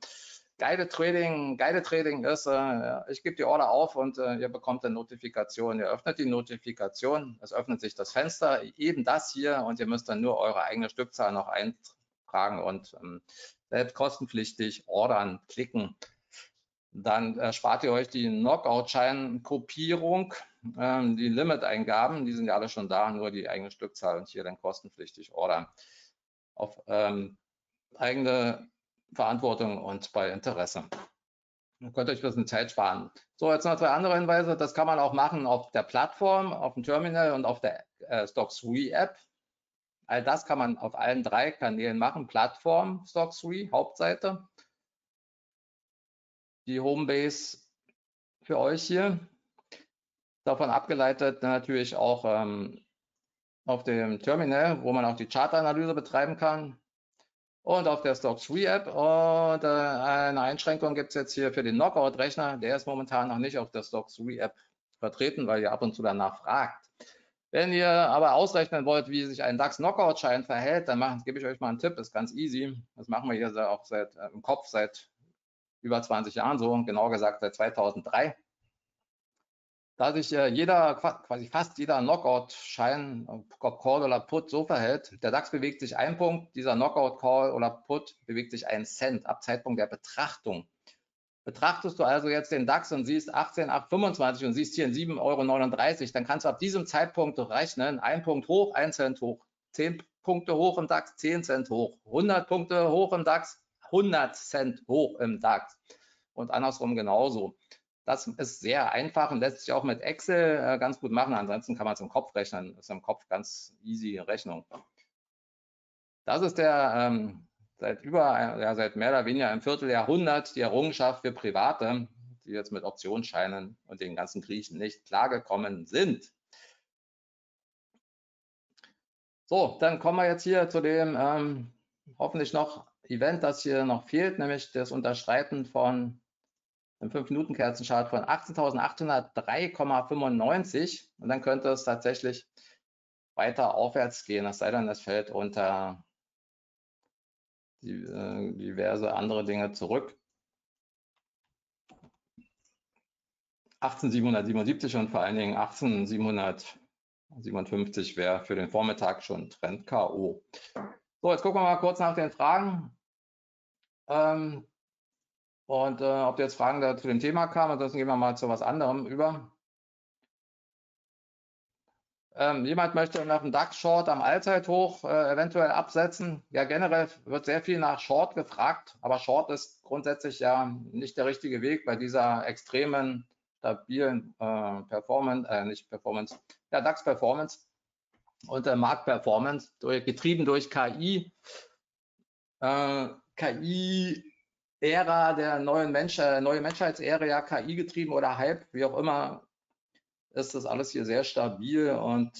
Guided Trading, Guided Trading ist, äh, ich gebe die Order auf und äh, ihr bekommt eine Notifikation. Ihr öffnet die Notifikation, es öffnet sich das Fenster, eben das hier und ihr müsst dann nur eure eigene Stückzahl noch eintragen Fragen und ähm, selbst kostenpflichtig ordern, klicken. Dann äh, spart ihr euch die Knockout-Schein-Kopierung, ähm, die Limit-Eingaben, die sind ja alle schon da, nur die eigene Stückzahl und hier dann kostenpflichtig ordern. Auf ähm, eigene Verantwortung und bei Interesse. Ihr könnt euch ein bisschen Zeit sparen. So, jetzt noch zwei andere Hinweise. Das kann man auch machen auf der Plattform, auf dem Terminal und auf der äh, Stocks3 App. All das kann man auf allen drei Kanälen machen. Plattform Stock3, Hauptseite. Die Homebase für euch hier. Davon abgeleitet natürlich auch ähm, auf dem Terminal, wo man auch die Chartanalyse betreiben kann. Und auf der Stock3 App. Und äh, eine Einschränkung gibt es jetzt hier für den Knockout-Rechner. Der ist momentan noch nicht auf der Stock3 App vertreten, weil ihr ab und zu danach fragt. Wenn ihr aber ausrechnen wollt, wie sich ein DAX-Knockout-Schein verhält, dann machen, gebe ich euch mal einen Tipp, ist ganz easy. Das machen wir hier auch seit, äh, im Kopf seit über 20 Jahren so, genau gesagt seit 2003. Da sich äh, jeder, quasi fast jeder Knockout-Schein, ob Call oder Put, so verhält, der DAX bewegt sich ein Punkt, dieser Knockout-Call oder Put bewegt sich ein Cent ab Zeitpunkt der Betrachtung. Betrachtest du also jetzt den DAX und siehst 18,825 und siehst hier in 7,39 Euro, dann kannst du ab diesem Zeitpunkt rechnen, ein Punkt hoch, ein Cent hoch, 10 Punkte hoch im DAX, 10 Cent hoch, 100 Punkte hoch im DAX, 100 Cent hoch im DAX und andersrum genauso. Das ist sehr einfach und lässt sich auch mit Excel äh, ganz gut machen. Ansonsten kann man es im Kopf rechnen. Das ist im Kopf ganz easy Rechnung. Das ist der ähm, seit über, ja, seit mehr oder weniger einem Vierteljahrhundert die Errungenschaft für Private, die jetzt mit Optionsscheinen und den ganzen Griechen nicht klargekommen sind. So, dann kommen wir jetzt hier zu dem ähm, hoffentlich noch Event, das hier noch fehlt, nämlich das Unterschreiten von einem 5-Minuten-Kerzenchart von 18.803,95 und dann könnte es tatsächlich weiter aufwärts gehen, es sei denn, es fällt unter die, äh, diverse andere Dinge zurück. 18777 und vor allen Dingen 18757 wäre für den Vormittag schon Trend K.O. So, jetzt gucken wir mal kurz nach den Fragen. Ähm, und äh, ob jetzt Fragen da zu dem Thema kamen, ansonsten gehen wir mal zu was anderem über. Ähm, jemand möchte nach dem DAX-Short am Allzeithoch äh, eventuell absetzen. Ja, generell wird sehr viel nach Short gefragt, aber Short ist grundsätzlich ja nicht der richtige Weg bei dieser extremen, stabilen äh, Performance, äh, nicht Performance, ja, DAX-Performance und äh, Marktperformance, durch, getrieben durch KI. Äh, KI-Ära der neuen Mensch, äh, neue Menschheitsära, ja, KI getrieben oder Hype, wie auch immer ist das alles hier sehr stabil und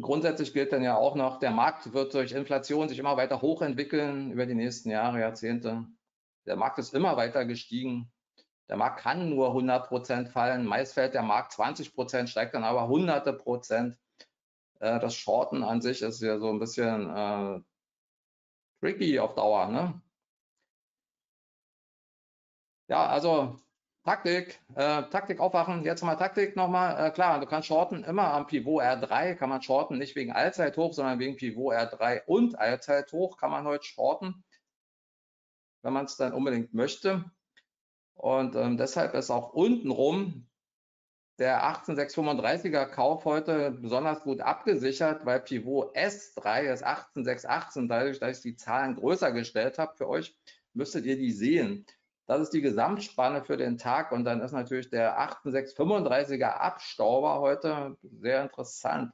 grundsätzlich gilt dann ja auch noch, der Markt wird durch Inflation sich immer weiter hochentwickeln über die nächsten Jahre, Jahrzehnte. Der Markt ist immer weiter gestiegen. Der Markt kann nur 100 Prozent fallen. Meist fällt der Markt 20 Prozent, steigt dann aber hunderte Prozent. Äh, das Shorten an sich ist ja so ein bisschen äh, tricky auf Dauer. Ne? Ja, also Taktik, äh, Taktik aufwachen, jetzt mal Taktik nochmal. Äh, klar, du kannst shorten immer am Pivot R3, kann man shorten, nicht wegen Allzeithoch, sondern wegen Pivot R3 und Allzeithoch kann man heute shorten. wenn man es dann unbedingt möchte. Und ähm, deshalb ist auch untenrum der 18635er Kauf heute besonders gut abgesichert, weil Pivot S3 ist 18618. Dadurch, dass ich die Zahlen größer gestellt habe für euch, müsstet ihr die sehen. Das ist die Gesamtspanne für den Tag und dann ist natürlich der 8635er Abstauber heute sehr interessant,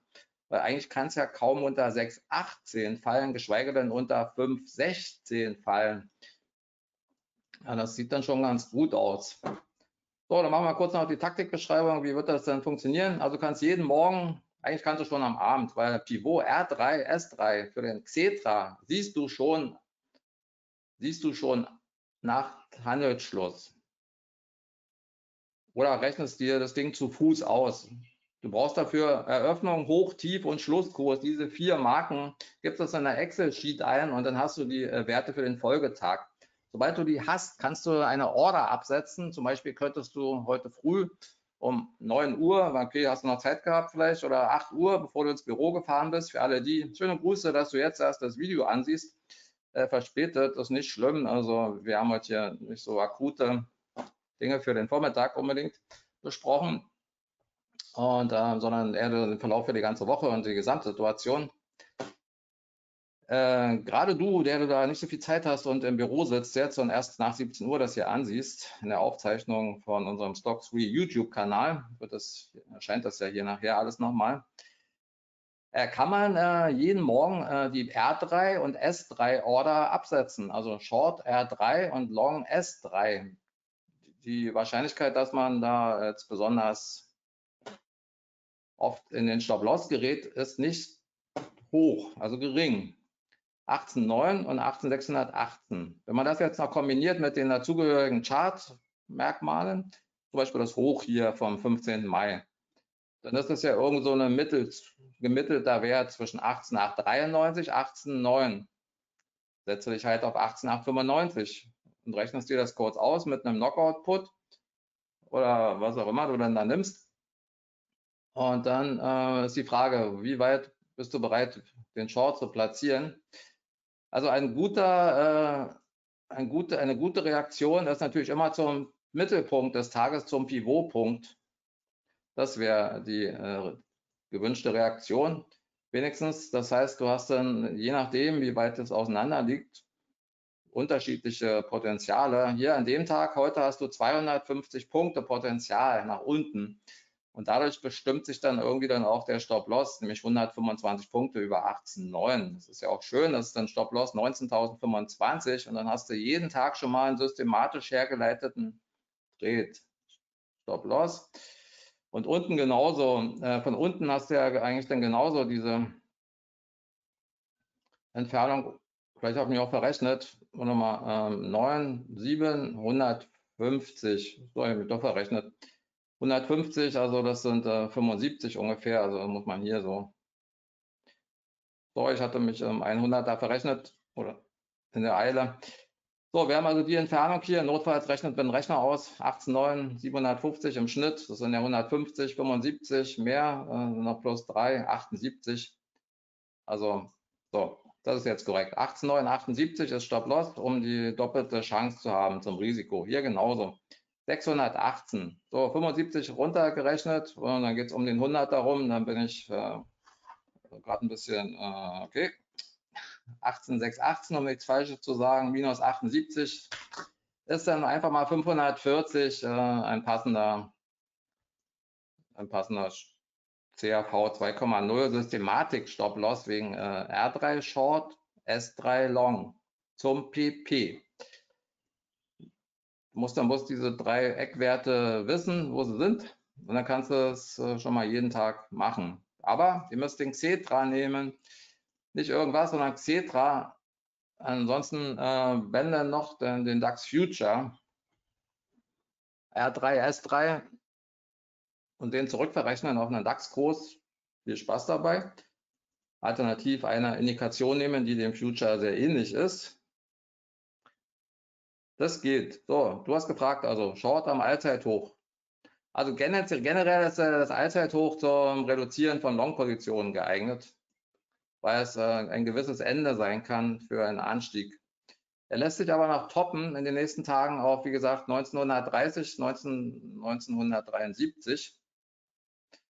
weil eigentlich kann es ja kaum unter 618 fallen, geschweige denn unter 516 fallen. Ja, das sieht dann schon ganz gut aus. So, dann machen wir kurz noch die Taktikbeschreibung. Wie wird das denn funktionieren? Also du kannst jeden Morgen, eigentlich kannst du schon am Abend, weil Pivot R3, S3 für den Xetra siehst du schon, siehst du schon nach Handelsschluss. Oder rechnest dir das Ding zu Fuß aus. Du brauchst dafür Eröffnung, Hoch, Tief und Schlusskurs. Diese vier Marken gibst das in der Excel-Sheet ein und dann hast du die äh, Werte für den Folgetag. Sobald du die hast, kannst du eine Order absetzen. Zum Beispiel könntest du heute früh um 9 Uhr, okay, hast du noch Zeit gehabt vielleicht, oder 8 Uhr, bevor du ins Büro gefahren bist. Für alle die, schöne Grüße, dass du jetzt erst das Video ansiehst. Äh, verspätet, ist nicht schlimm. Also wir haben heute hier nicht so akute Dinge für den Vormittag unbedingt besprochen, und, äh, sondern eher den Verlauf für die ganze Woche und die Gesamtsituation. Äh, gerade du, der du da nicht so viel Zeit hast und im Büro sitzt jetzt und erst nach 17 Uhr das hier ansiehst, in der Aufzeichnung von unserem Stock 3 YouTube-Kanal, wird das, erscheint das ja hier nachher alles nochmal, kann man äh, jeden Morgen äh, die R3 und S3 Order absetzen, also Short R3 und Long S3. Die Wahrscheinlichkeit, dass man da jetzt besonders oft in den Stop-Loss gerät, ist nicht hoch, also gering. 18.9 und 18.618. Wenn man das jetzt noch kombiniert mit den dazugehörigen Chart-Merkmalen, zum Beispiel das Hoch hier vom 15. Mai, dann ist das ja irgend so ein Mittel, gemittelter Wert zwischen 18.893, 18.9. Setze dich halt auf 18.895 und rechnest dir das kurz aus mit einem Knockout-Put oder was auch immer du dann da nimmst. Und dann äh, ist die Frage, wie weit bist du bereit, den Short zu platzieren? Also ein guter, äh, ein gute, eine gute Reaktion ist natürlich immer zum Mittelpunkt des Tages, zum Pivotpunkt. Das wäre die äh, gewünschte Reaktion wenigstens. Das heißt, du hast dann, je nachdem, wie weit es auseinander liegt, unterschiedliche Potenziale. Hier an dem Tag, heute hast du 250 Punkte Potenzial nach unten. Und dadurch bestimmt sich dann irgendwie dann auch der Stop-Loss, nämlich 125 Punkte über 18,9. Das ist ja auch schön, das ist dann Stop-Loss 19.025 und dann hast du jeden Tag schon mal einen systematisch hergeleiteten Trade. Stop-Loss. Und unten genauso, äh, von unten hast du ja eigentlich dann genauso diese Entfernung, vielleicht habe ich mich auch verrechnet, nochmal ähm, 9, 7, 150, so habe ich mich doch verrechnet. 150, also das sind äh, 75 ungefähr, also muss man hier so. So, ich hatte mich ähm, 100 da verrechnet oder in der Eile. So, wir haben also die Entfernung hier. Notfalls rechnet mit dem Rechner aus 18,9, 750 im Schnitt. Das sind ja 150, 75 mehr, äh, noch plus 3, 78. Also, so, das ist jetzt korrekt. 18,9, 78 ist Stop-Loss, um die doppelte Chance zu haben zum Risiko. Hier genauso. 618. So, 75 runtergerechnet und dann geht es um den 100 darum. Dann bin ich äh, gerade ein bisschen, äh, okay, 18618, um nichts Falsches zu sagen, minus 78 ist dann einfach mal 540 äh, ein passender, ein passender CAV 2,0 Systematik Stop Loss wegen äh, R3 Short, S3 Long zum PP musst dann musst diese drei Eckwerte wissen, wo sie sind. Und dann kannst du es äh, schon mal jeden Tag machen. Aber ihr müsst den Xetra nehmen. Nicht irgendwas, sondern Xetra. Ansonsten, äh, wenn dann noch den, den DAX Future R3, S3 und den zurückverrechnen auf einen DAX-Kurs. Viel Spaß dabei. Alternativ eine Indikation nehmen, die dem Future sehr ähnlich ist. Das geht. So, du hast gefragt, also Short am Allzeithoch. Also generell ist das Allzeithoch zum Reduzieren von Long-Positionen geeignet, weil es äh, ein gewisses Ende sein kann für einen Anstieg. Er lässt sich aber noch toppen in den nächsten Tagen auf, wie gesagt, 1930, 19, 1973.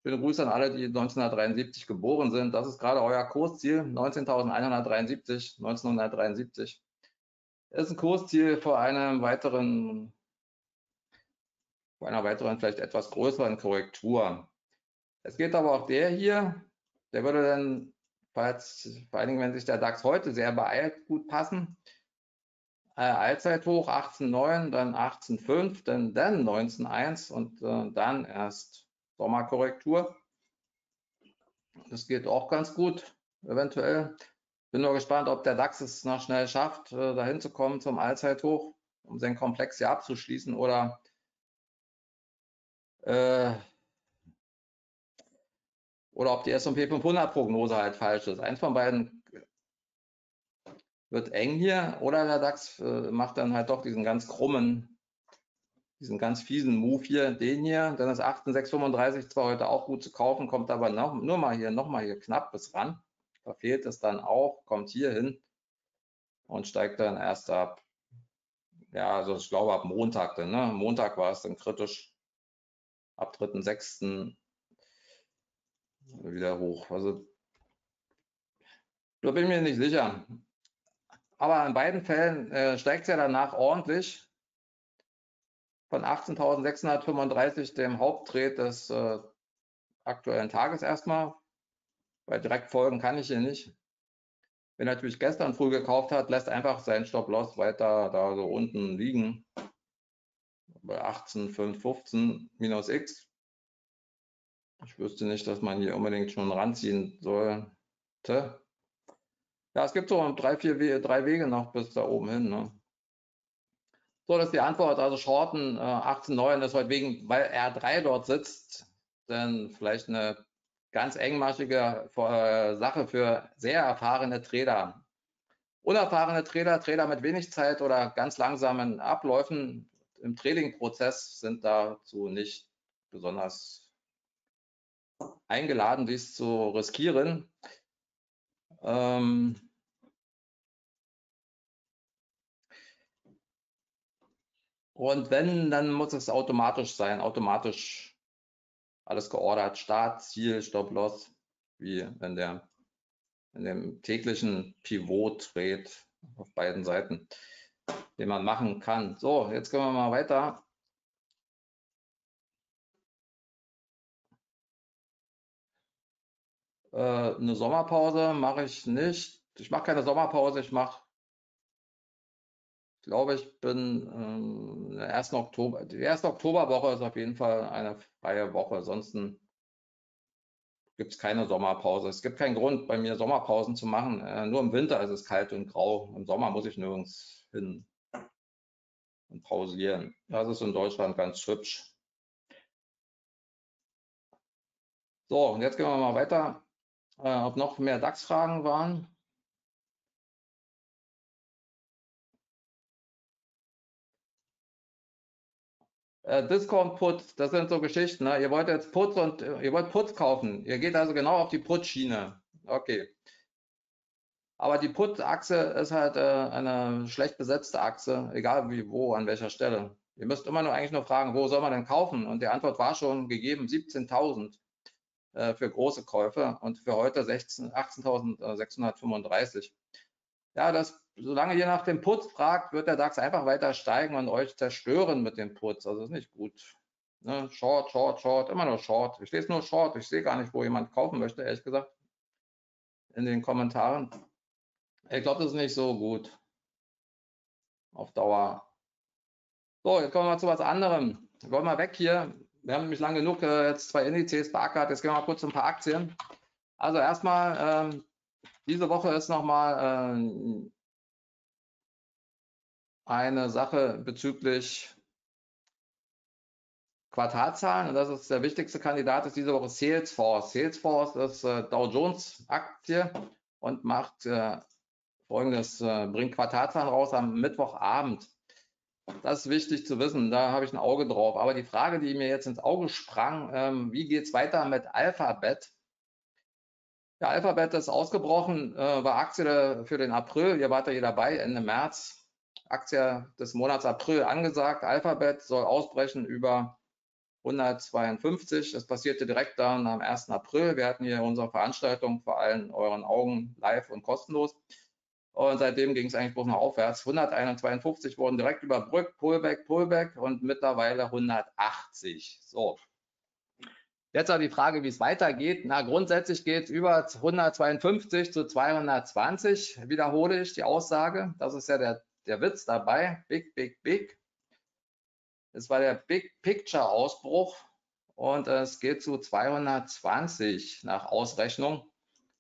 Schöne Grüße an alle, die 1973 geboren sind. Das ist gerade euer Kursziel, 19.173, 1973. Das ist ein Kursziel vor einem weiteren, vor einer weiteren, vielleicht etwas größeren Korrektur. Es geht aber auch der hier, der würde dann, falls, vor allen Dingen, wenn sich der DAX heute sehr beeilt, gut passen. Äh, Allzeithoch 18,9, dann 18,5, dann, dann 19,1 und äh, dann erst Sommerkorrektur. Das geht auch ganz gut, eventuell. Bin nur gespannt, ob der DAX es noch schnell schafft, äh, dahin zu kommen zum Allzeithoch, um seinen Komplex hier abzuschließen oder äh, oder ob die S&P 500 Prognose halt falsch ist. Eins von beiden wird eng hier oder der DAX äh, macht dann halt doch diesen ganz krummen, diesen ganz fiesen Move hier, den hier. Dann ist 8635 zwar heute auch gut zu kaufen, kommt aber noch, nur mal hier, noch mal hier knapp bis ran. Verfehlt es dann auch, kommt hier hin und steigt dann erst ab, ja, also ich glaube ab Montag dann, ne? Montag war es dann kritisch. Ab 3.6 wieder hoch. Also da bin ich mir nicht sicher. Aber in beiden Fällen äh, steigt es ja danach ordentlich. Von 18.635 dem Hauptdreh des äh, aktuellen Tages erstmal. Weil direkt folgen kann ich hier nicht. Wer natürlich gestern früh gekauft hat, lässt einfach seinen Stop-Loss weiter da so unten liegen. Bei 18,515 minus X. Ich wüsste nicht, dass man hier unbedingt schon ranziehen sollte. Ja, es gibt so drei, vier We drei Wege noch bis da oben hin. Ne? So, das ist die Antwort. Also Shorten äh, 18,9 ist heute wegen, weil R3 dort sitzt, dann vielleicht eine ganz engmaschige äh, Sache für sehr erfahrene Trader. Unerfahrene Trader, Trader mit wenig Zeit oder ganz langsamen Abläufen im Trading-Prozess sind dazu nicht besonders eingeladen, dies zu riskieren. Ähm und wenn, dann muss es automatisch sein, automatisch alles geordert, Start, Ziel, Stop, Loss, wie in, der, in dem täglichen Pivot-Trade auf beiden Seiten, den man machen kann. So, jetzt gehen wir mal weiter. Äh, eine Sommerpause mache ich nicht. Ich mache keine Sommerpause, ich mache, glaube ich, bin ähm, der 1. Oktober, die erste Oktoberwoche ist auf jeden Fall eine freie Woche. Ansonsten gibt es keine Sommerpause. Es gibt keinen Grund, bei mir Sommerpausen zu machen. Äh, nur im Winter ist es kalt und grau. Im Sommer muss ich nirgends hin und pausieren. Das ist in Deutschland ganz hübsch. So, und jetzt gehen wir mal weiter äh, ob noch mehr DAX-Fragen waren. Äh, Discount Put, das sind so Geschichten. Ne? Ihr wollt jetzt Putz und äh, ihr wollt Putz kaufen. Ihr geht also genau auf die Put-Schiene. Okay. Aber die Put-Achse ist halt äh, eine schlecht besetzte Achse, egal wie, wo, an welcher Stelle. Ihr müsst immer nur eigentlich nur fragen, wo soll man denn kaufen? Und die Antwort war schon gegeben, 17.000. Äh, für große Käufe und für heute 18.635. Ja, das, solange ihr nach dem Putz fragt, wird der DAX einfach weiter steigen und euch zerstören mit dem Putz. Also ist nicht gut. Ne? Short, Short, Short, immer nur Short. Ich lese nur Short. Ich sehe gar nicht, wo jemand kaufen möchte, ehrlich gesagt. In den Kommentaren. Ich glaube, das ist nicht so gut. Auf Dauer. So, jetzt kommen wir mal zu was anderem. Wir wollen mal weg hier wir haben nämlich lange genug äh, jetzt zwei Indizes beackert. Jetzt gehen wir mal kurz ein paar Aktien. Also erstmal, ähm, diese Woche ist nochmal äh, eine Sache bezüglich Quartalzahlen. Und das ist der wichtigste Kandidat ist diese Woche Salesforce. Salesforce ist äh, Dow Jones Aktie und macht äh, folgendes, äh, bringt Quartalzahlen raus am Mittwochabend. Das ist wichtig zu wissen, da habe ich ein Auge drauf. Aber die Frage, die mir jetzt ins Auge sprang, ähm, wie geht es weiter mit Alphabet? Ja, Alphabet ist ausgebrochen, äh, war Aktie für den April, ihr wart ja hier dabei, Ende März. Aktie des Monats April angesagt. Alphabet soll ausbrechen über 152. Das passierte direkt dann am 1. April. Wir hatten hier unsere Veranstaltung vor allen euren Augen live und kostenlos. Und seitdem ging es eigentlich bloß noch aufwärts. 151 wurden direkt überbrückt, Pullback, Pullback und mittlerweile 180. So. Jetzt auch die Frage, wie es weitergeht. Na, grundsätzlich geht es über 152 zu 220. Wiederhole ich die Aussage. Das ist ja der, der Witz dabei. Big, big, big. Es war der Big Picture Ausbruch und es geht zu 220 nach Ausrechnung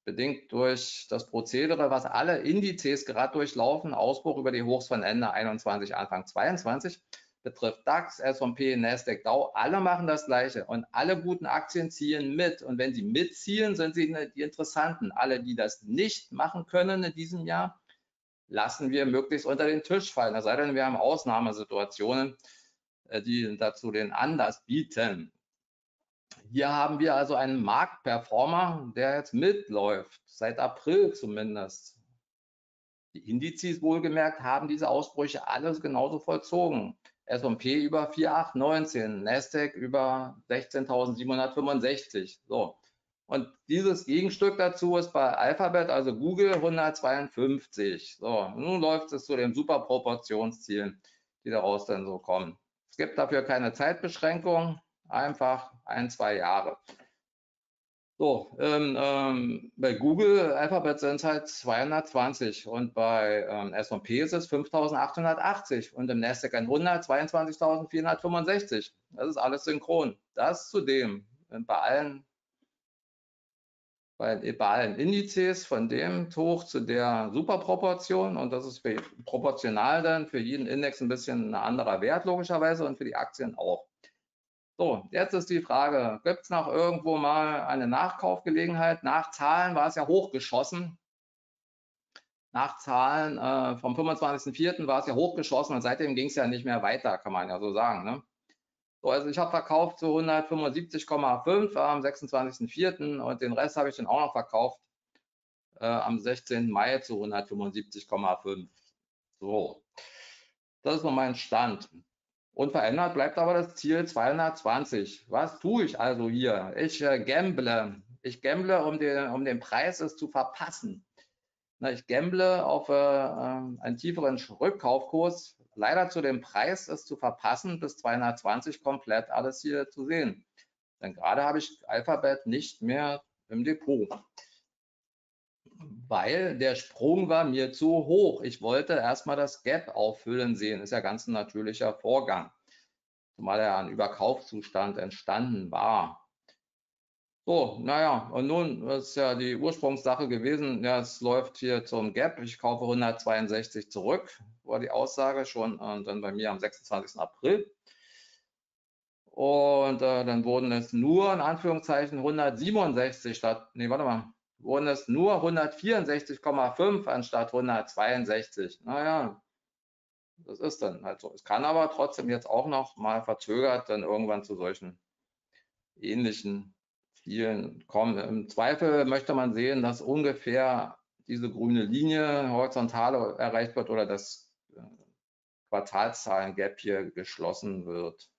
bedingt durch das Prozedere, was alle Indizes gerade durchlaufen, Ausbruch über die Hochs von Ende 21, Anfang 22, betrifft DAX, S&P, Nasdaq, Dow, alle machen das Gleiche und alle guten Aktien ziehen mit und wenn sie mitziehen, sind sie die interessanten. Alle, die das nicht machen können in diesem Jahr, lassen wir möglichst unter den Tisch fallen. Es sei denn, wir haben Ausnahmesituationen, äh, die dazu den Anlass bieten. Hier haben wir also einen Marktperformer, der jetzt mitläuft, seit April zumindest. Die Indizes wohlgemerkt haben diese Ausbrüche alles genauso vollzogen. S&P über 4,819, Nasdaq über 16.765. So. Und dieses Gegenstück dazu ist bei Alphabet, also Google, 152. So, nun läuft es zu den Superproportionszielen, die daraus dann so kommen. Es gibt dafür keine Zeitbeschränkung einfach ein, zwei Jahre. So, ähm, ähm, bei Google Alphabet sind es halt 220 und bei ähm, S&P ist es 5880 und im Nasdaq 100 22.465. Das ist alles synchron. Das zudem bei allen bei, bei allen Indizes von dem hoch zu der Superproportion und das ist proportional dann für jeden Index ein bisschen ein anderer Wert logischerweise und für die Aktien auch. So, jetzt ist die Frage, gibt es noch irgendwo mal eine Nachkaufgelegenheit? Nach Zahlen war es ja hochgeschossen. Nach Zahlen äh, vom 25.04. war es ja hochgeschossen und seitdem ging es ja nicht mehr weiter, kann man ja so sagen. Ne? So, also ich habe verkauft zu 175,5 am 26.04. und den Rest habe ich dann auch noch verkauft äh, am 16. Mai zu 175,5. So, das ist noch mein Stand. Unverändert bleibt aber das Ziel 220. Was tue ich also hier? Ich äh, gamble. Ich gamble, um den, um den Preis es zu verpassen. Na, ich gamble auf äh, ähm, einen tieferen Rückkaufkurs, leider zu dem Preis es zu verpassen, bis 220 komplett alles hier zu sehen. Denn gerade habe ich Alphabet nicht mehr im Depot weil der Sprung war mir zu hoch. Ich wollte erstmal das Gap auffüllen sehen. Ist ja ganz ein natürlicher Vorgang, zumal er ein Überkaufzustand entstanden war. So, naja, und nun ist ja die Ursprungssache gewesen, ja, es läuft hier zum Gap. Ich kaufe 162 zurück, war die Aussage schon und dann bei mir am 26. April. Und äh, dann wurden es nur in Anführungszeichen 167 statt, nee, warte mal, wurden es nur 164,5 anstatt 162. Naja, das ist dann halt so. Es kann aber trotzdem jetzt auch noch mal verzögert dann irgendwann zu solchen ähnlichen Zielen kommen. Im Zweifel möchte man sehen, dass ungefähr diese grüne Linie horizontal erreicht wird oder das äh, Quartalszahlen-Gap hier geschlossen wird.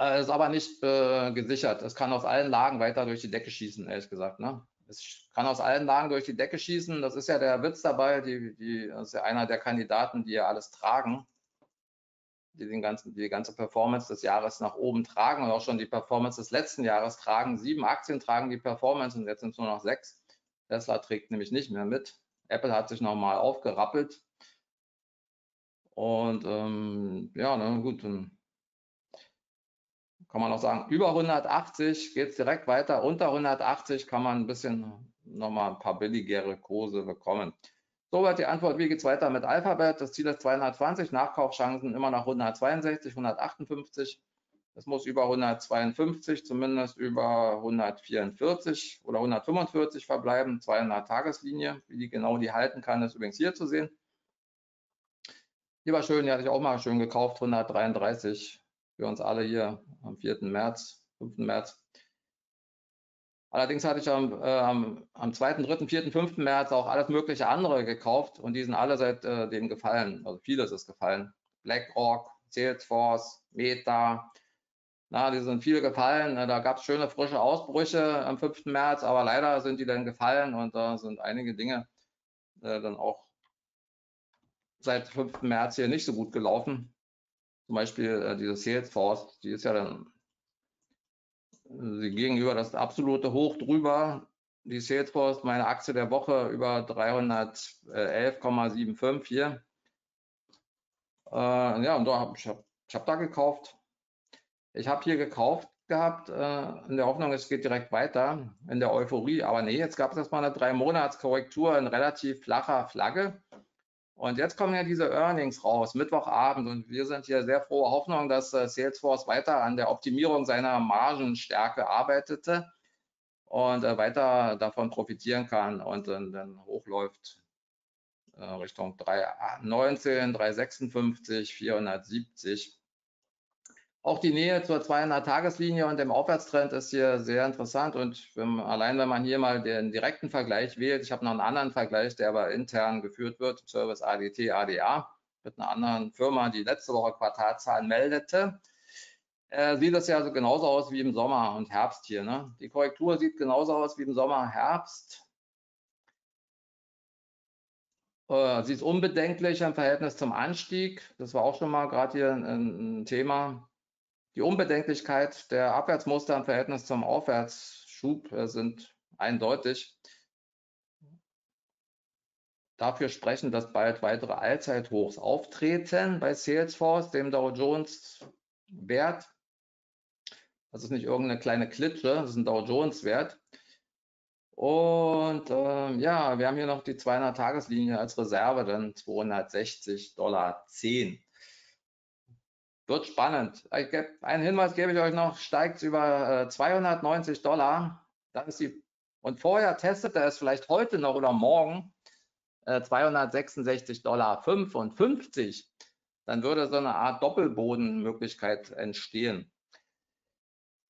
Äh, ist aber nicht äh, gesichert. Es kann aus allen Lagen weiter durch die Decke schießen, ehrlich gesagt. Ne? Es kann aus allen Lagen durch die Decke schießen. Das ist ja der Witz dabei. Die, die, das ist ja einer der Kandidaten, die ja alles tragen, die, den ganzen, die ganze Performance des Jahres nach oben tragen und auch schon die Performance des letzten Jahres tragen. Sieben Aktien tragen die Performance und jetzt sind es nur noch sechs. Tesla trägt nämlich nicht mehr mit. Apple hat sich nochmal aufgerappelt. Und ähm, ja, na gut, dann kann man auch sagen, über 180 geht es direkt weiter. Unter 180 kann man ein bisschen nochmal ein paar billigere Kurse bekommen. Soweit die Antwort, wie geht es weiter mit Alphabet? Das Ziel ist 220, Nachkaufschancen immer noch 162, 158. Es muss über 152, zumindest über 144 oder 145 verbleiben, 200 Tageslinie. Wie die genau die halten kann, ist übrigens hier zu sehen. Die war schön, die hatte ich auch mal schön gekauft, 133 für uns alle hier am 4. März, 5. März. Allerdings hatte ich am, äh, am, am 2., 3., 4., 5. März auch alles mögliche andere gekauft und die sind alle seitdem äh, gefallen. Also vieles ist gefallen. BlackRock, Salesforce, Meta, na, die sind viele gefallen. Da gab es schöne frische Ausbrüche am 5. März, aber leider sind die dann gefallen und da sind einige Dinge äh, dann auch seit 5. März hier nicht so gut gelaufen. Zum Beispiel äh, diese Salesforce, die ist ja dann Sie ging über das absolute Hoch drüber. Die Salesforce, meine Aktie der Woche über 311,75 hier. Äh, ja, und da hab, ich habe ich hab da gekauft. Ich habe hier gekauft gehabt, äh, in der Hoffnung, es geht direkt weiter, in der Euphorie. Aber nee, jetzt gab es erstmal eine drei Monats Korrektur in relativ flacher Flagge. Und jetzt kommen ja diese Earnings raus, Mittwochabend. Und wir sind hier sehr frohe Hoffnung, dass äh, Salesforce weiter an der Optimierung seiner Margenstärke arbeitete und äh, weiter davon profitieren kann und dann hochläuft äh, Richtung 319, 356, 470. Auch die Nähe zur 200-Tageslinie und dem Aufwärtstrend ist hier sehr interessant und wenn, allein wenn man hier mal den direkten Vergleich wählt, ich habe noch einen anderen Vergleich, der aber intern geführt wird, Service ADT, ADA, mit einer anderen Firma, die letzte Woche Quartalzahlen meldete, äh, sieht das ja so genauso aus wie im Sommer und Herbst hier. Ne? Die Korrektur sieht genauso aus wie im Sommer, Herbst. Äh, sie ist unbedenklich im Verhältnis zum Anstieg. Das war auch schon mal gerade hier ein Thema. Die Unbedenklichkeit der Abwärtsmuster im Verhältnis zum Aufwärtsschub äh, sind eindeutig. Dafür sprechen, dass bald weitere Allzeithochs auftreten bei Salesforce, dem Dow Jones Wert. Das ist nicht irgendeine kleine Klitsche, das ist ein Dow Jones Wert. Und äh, ja, wir haben hier noch die 200-Tageslinie als Reserve, dann 260,10 Dollar. Wird spannend. einen Hinweis gebe ich euch noch, steigt über äh, 290 Dollar. Dann ist die, und vorher testet er es vielleicht heute noch oder morgen äh, 266 Dollar 55. Dann würde so eine Art Doppelbodenmöglichkeit entstehen.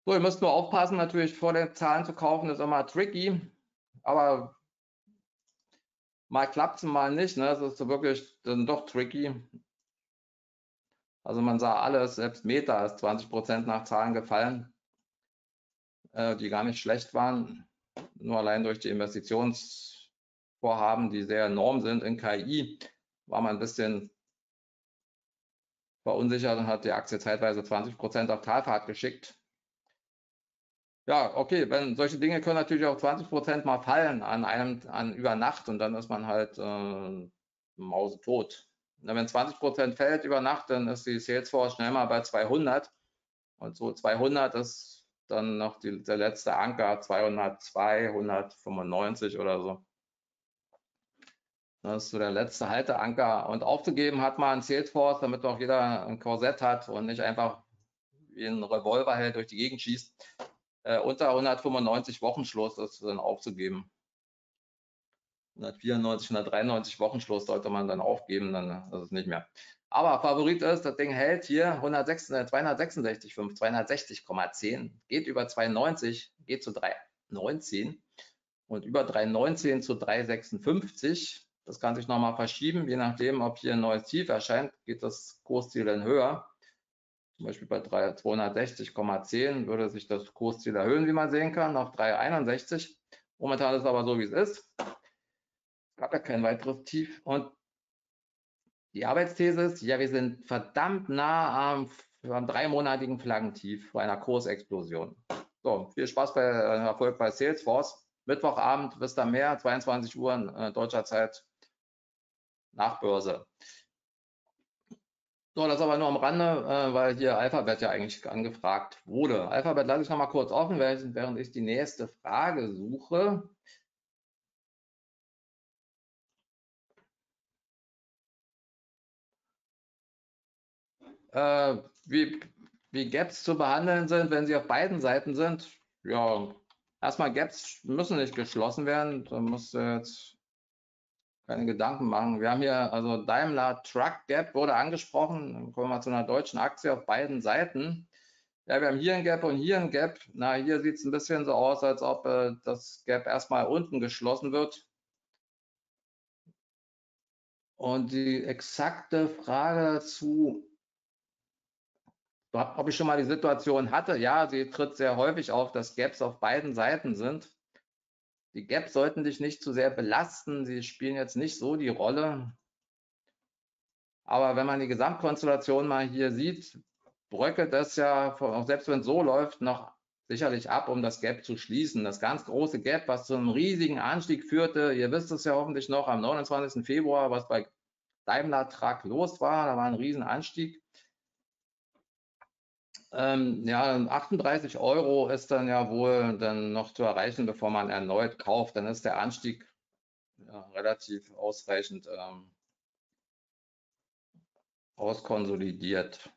So, ihr müsst nur aufpassen, natürlich vor den Zahlen zu kaufen, ist immer tricky. Aber mal klappt es mal nicht. Ne? Das ist so wirklich dann doch tricky. Also man sah alles, selbst Meta ist 20 Prozent nach Zahlen gefallen, äh, die gar nicht schlecht waren. Nur allein durch die Investitionsvorhaben, die sehr enorm sind in KI, war man ein bisschen verunsichert und hat die Aktie zeitweise 20 Prozent auf Talfahrt geschickt. Ja, okay, wenn solche Dinge können natürlich auch 20 Prozent mal fallen an einem an über Nacht und dann ist man halt äh, mausetot. Wenn 20 Prozent fällt über Nacht, dann ist die Salesforce schnell mal bei 200. Und so 200 ist dann noch die, der letzte Anker, 202, 195 oder so. Das ist so der letzte Halteanker. Und aufzugeben hat man Salesforce, damit auch jeder ein Korsett hat und nicht einfach wie ein Revolver hält durch die Gegend schießt. Äh, unter 195 Wochenschluss ist dann aufzugeben. 194, 193 Wochenschluss sollte man dann aufgeben, dann ist es nicht mehr. Aber Favorit ist, das Ding hält hier 106, 266,5, 260,10, geht über 290, geht zu 319 und über 319 zu 356. Das kann sich nochmal verschieben, je nachdem, ob hier ein neues Tief erscheint, geht das Kursziel dann höher. Zum Beispiel bei 260,10 würde sich das Kursziel erhöhen, wie man sehen kann, auf 361. Momentan ist es aber so, wie es ist gab ja kein weiteres Tief. Und die Arbeitsthese ist, ja, wir sind verdammt nah am, am dreimonatigen Flaggentief vor einer Kursexplosion. So, viel Spaß bei Erfolg bei Salesforce. Mittwochabend wisst ihr mehr, 22 Uhr äh, deutscher Zeit nach Börse. So, das aber nur am Rande, äh, weil hier Alphabet ja eigentlich angefragt wurde. Alphabet lasse ich noch mal kurz offen, während ich die nächste Frage suche. Äh, wie, wie Gaps zu behandeln sind, wenn sie auf beiden Seiten sind. Ja, erstmal Gaps müssen nicht geschlossen werden. Da musst du jetzt keine Gedanken machen. Wir haben hier also Daimler Truck Gap wurde angesprochen. Dann kommen wir zu einer deutschen Aktie auf beiden Seiten. Ja, wir haben hier ein Gap und hier ein Gap. Na, hier sieht es ein bisschen so aus, als ob äh, das Gap erstmal unten geschlossen wird. Und die exakte Frage dazu, ob ich schon mal die Situation hatte, ja, sie tritt sehr häufig auf, dass Gaps auf beiden Seiten sind. Die Gaps sollten dich nicht zu sehr belasten. Sie spielen jetzt nicht so die Rolle. Aber wenn man die Gesamtkonstellation mal hier sieht, bröckelt das ja, selbst wenn es so läuft, noch sicherlich ab, um das Gap zu schließen. Das ganz große Gap, was zu einem riesigen Anstieg führte, ihr wisst es ja hoffentlich noch am 29. Februar, was bei Daimler Truck los war, da war ein riesen Anstieg. Ähm, ja, 38 Euro ist dann ja wohl dann noch zu erreichen, bevor man erneut kauft. Dann ist der Anstieg ja, relativ ausreichend ähm, auskonsolidiert.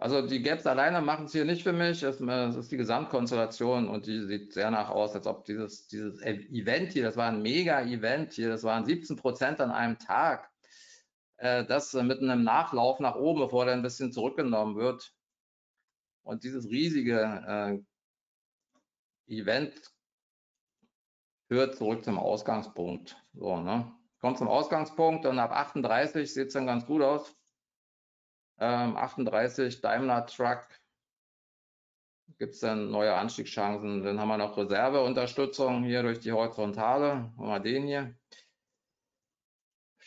Also die Gaps alleine machen es hier nicht für mich. Es, ist die Gesamtkonstellation und die sieht sehr nach aus, als ob dieses, dieses Event hier, das war ein Mega-Event hier, das waren 17 Prozent an einem Tag, das mit einem Nachlauf nach oben, bevor der ein bisschen zurückgenommen wird. Und dieses riesige äh, Event führt zurück zum Ausgangspunkt. So, ne? Kommt zum Ausgangspunkt und ab 38 sieht es dann ganz gut aus. Ähm, 38 Daimler Truck gibt es dann neue Anstiegschancen. Dann haben wir noch Reserveunterstützung hier durch die Horizontale. Machen wir den hier.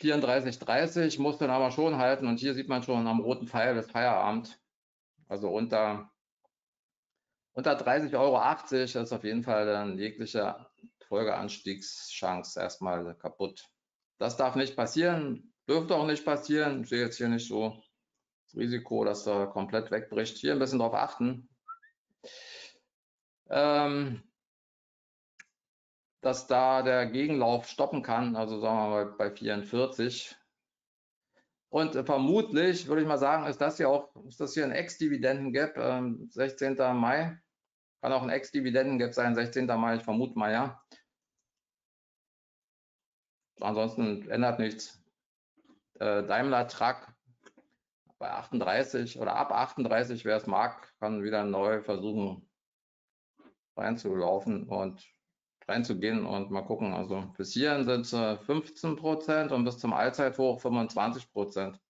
34,30 muss dann aber schon halten und hier sieht man schon am roten Pfeil des Feierabend. Also unter, unter 30,80 Euro ist auf jeden Fall dann jegliche Folgeanstiegschance erstmal kaputt. Das darf nicht passieren, dürfte auch nicht passieren. Ich sehe jetzt hier nicht so Risiko, dass er komplett wegbricht. Hier ein bisschen drauf achten. Ähm, dass da der Gegenlauf stoppen kann, also sagen wir mal bei 44. Und äh, vermutlich würde ich mal sagen, ist das hier auch, ist das hier ein Ex-Dividenden-Gap, äh, 16. Mai. Kann auch ein Ex-Dividenden-Gap sein, 16. Mai, ich vermute mal, ja. Ansonsten ändert nichts. Äh, Daimler Truck bei 38 oder ab 38, wer es mag, kann wieder neu versuchen reinzulaufen und reinzugehen und mal gucken. Also bis hierhin sind es 15 Prozent und bis zum Allzeithoch 25 Prozent.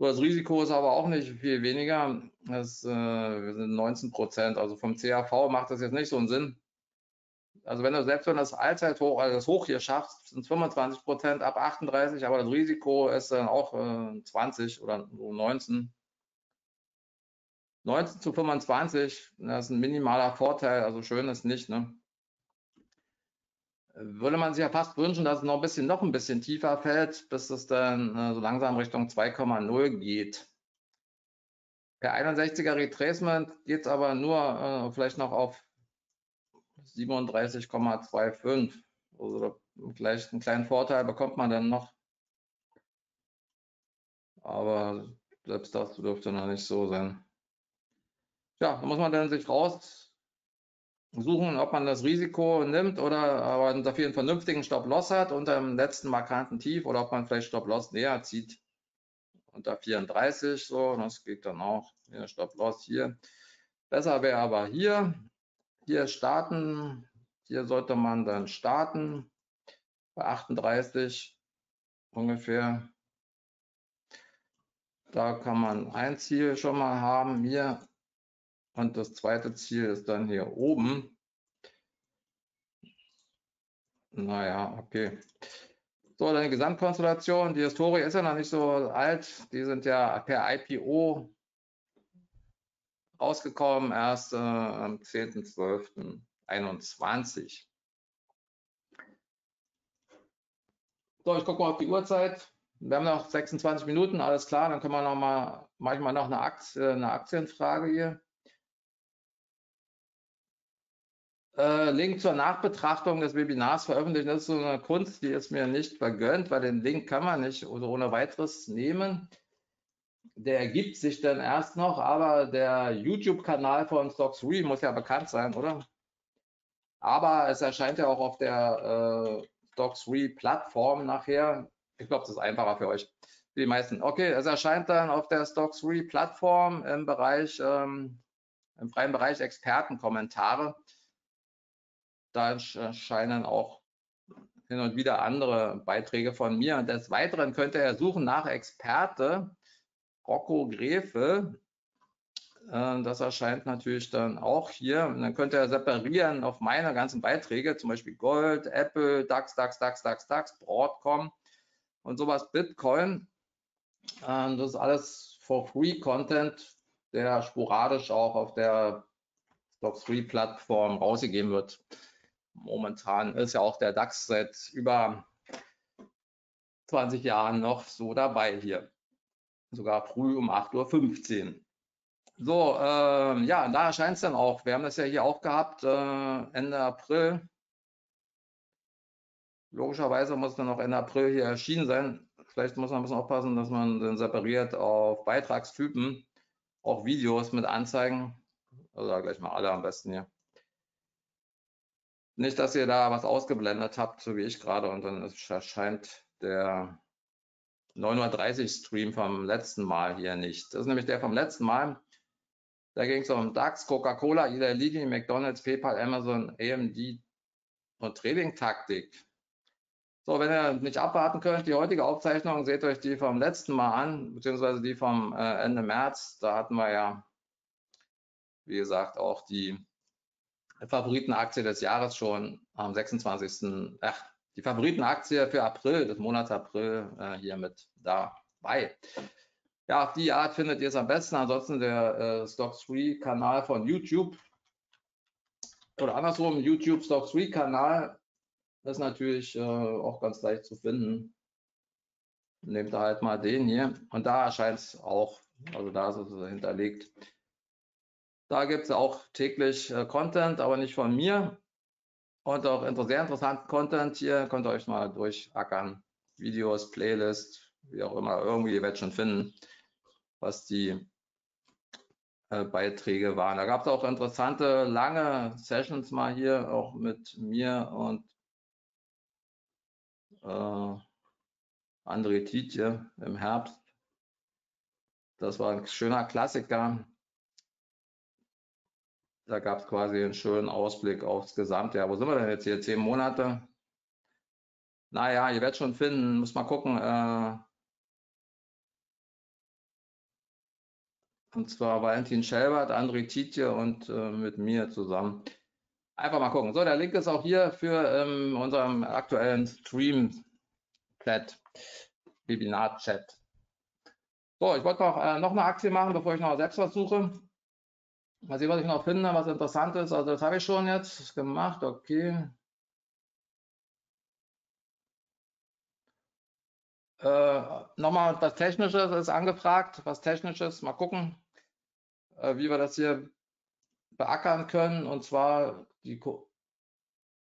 Das Risiko ist aber auch nicht viel weniger. Das, äh, wir sind 19 Prozent. Also vom CAV macht das jetzt nicht so einen Sinn. Also wenn du selbst wenn das Allzeithoch, also das Hoch hier schaffst, sind es 25 Prozent ab 38, aber das Risiko ist dann auch äh, 20 oder 19. 19 zu 25, das ist ein minimaler Vorteil, also schön ist nicht. Ne? Würde man sich ja fast wünschen, dass es noch ein bisschen, noch ein bisschen tiefer fällt, bis es dann äh, so langsam Richtung 2,0 geht. Per 61er Retracement geht es aber nur äh, vielleicht noch auf 37,25. Also vielleicht einen kleinen Vorteil bekommt man dann noch. Aber selbst das dürfte noch nicht so sein. Ja, da muss man dann sich raussuchen, ob man das Risiko nimmt oder aber dafür einen vernünftigen Stop-Loss hat unter dem letzten markanten Tief oder ob man vielleicht Stop-Loss näher zieht unter 34. So, das geht dann auch. Hier Stop-Loss hier. Besser wäre aber hier hier starten. Hier sollte man dann starten bei 38 ungefähr. Da kann man ein Ziel schon mal haben hier und das zweite Ziel ist dann hier oben. Naja, okay. So, dann die Gesamtkonstellation. Die Historie ist ja noch nicht so alt. Die sind ja per IPO rausgekommen, erst äh, am 10.12.21. So, ich gucke mal auf die Uhrzeit. Wir haben noch 26 Minuten, alles klar. Dann können wir noch mal manchmal noch eine, Aktie, eine Aktienfrage hier. Äh, Link zur Nachbetrachtung des Webinars veröffentlichen. Das ist so eine Kunst, die ist mir nicht vergönnt, weil den Link kann man nicht ohne weiteres nehmen der ergibt sich dann erst noch, aber der YouTube-Kanal von Stock3 muss ja bekannt sein, oder? Aber es erscheint ja auch auf der äh, Stock3-Plattform nachher. Ich glaube, das ist einfacher für euch. die meisten. Okay, es erscheint dann auf der Stock 3 Plattform im Bereich, ähm, im freien Bereich Expertenkommentare. Da erscheinen auch hin und wieder andere Beiträge von mir. Und des Weiteren könnte er suchen nach Experte Rocco Grefe. Äh, das erscheint natürlich dann auch hier. Und dann könnte er separieren auf meine ganzen Beiträge, zum Beispiel Gold, Apple, DAX, DAX, DAX, DAX, DAX, Broadcom und sowas, Bitcoin. Äh, das ist alles for free Content, der sporadisch auch auf der Stock 3 Plattform rausgegeben wird. Momentan ist ja auch der DAX seit über 20 Jahren noch so dabei hier. Sogar früh um 8.15 Uhr. So, äh, ja, da erscheint es dann auch. Wir haben das ja hier auch gehabt, äh, Ende April. Logischerweise muss dann auch Ende April hier erschienen sein. Vielleicht muss man ein bisschen aufpassen, dass man dann separiert auf Beitragstypen auch Videos mit anzeigen. Also gleich mal alle am besten hier. Nicht, dass ihr da was ausgeblendet habt, so wie ich gerade, und dann erscheint der 930 Stream vom letzten Mal hier nicht. Das ist nämlich der vom letzten Mal. Da ging es um DAX, Coca-Cola, Eli Lilly, McDonalds, PayPal, Amazon, AMD und Trading-Taktik. So, wenn ihr nicht abwarten könnt, die heutige Aufzeichnung, seht euch die vom letzten Mal an, beziehungsweise die vom äh, Ende März. Da hatten wir ja, wie gesagt, auch die Favoritenaktie des Jahres schon am 26. Ach, die Favoritenaktie für April, des Monats April, äh, hier mit dabei. Ja, auf die Art findet ihr es am besten. Ansonsten der äh, Stock 3 Kanal von YouTube oder andersrum, YouTube Stock 3 Kanal ist natürlich äh, auch ganz leicht zu finden. Nehmt da halt mal den hier und da erscheint es auch, also da ist es hinterlegt. Da gibt es auch täglich äh, Content, aber nicht von mir. Und auch sehr interessanten Content hier. Könnt ihr euch mal durchackern. Videos, Playlist, wie auch immer. Irgendwie, ihr werdet schon finden, was die äh, Beiträge waren. Da gab es auch interessante, lange Sessions mal hier, auch mit mir und äh, André Tietje im Herbst. Das war ein schöner Klassiker. Da gab es quasi einen schönen Ausblick aufs Gesamtjahr. Wo sind wir denn jetzt hier? Zehn Monate? Naja, ihr werdet schon finden, muss mal gucken. Äh, und zwar Valentin Schelbert, André Tietje und äh, mit mir zusammen. Einfach mal gucken. So, der Link ist auch hier für ähm, unserem aktuellen Stream-Chat, Webinar-Chat. So, ich wollte noch, äh, noch eine Aktie machen, bevor ich noch selbst was suche. Mal sehen, was ich noch finde, was interessant ist. Also das habe ich schon jetzt gemacht, okay. Äh, nochmal was Technisches ist angefragt, was Technisches, mal gucken, äh, wie wir das hier beackern können. Und zwar die,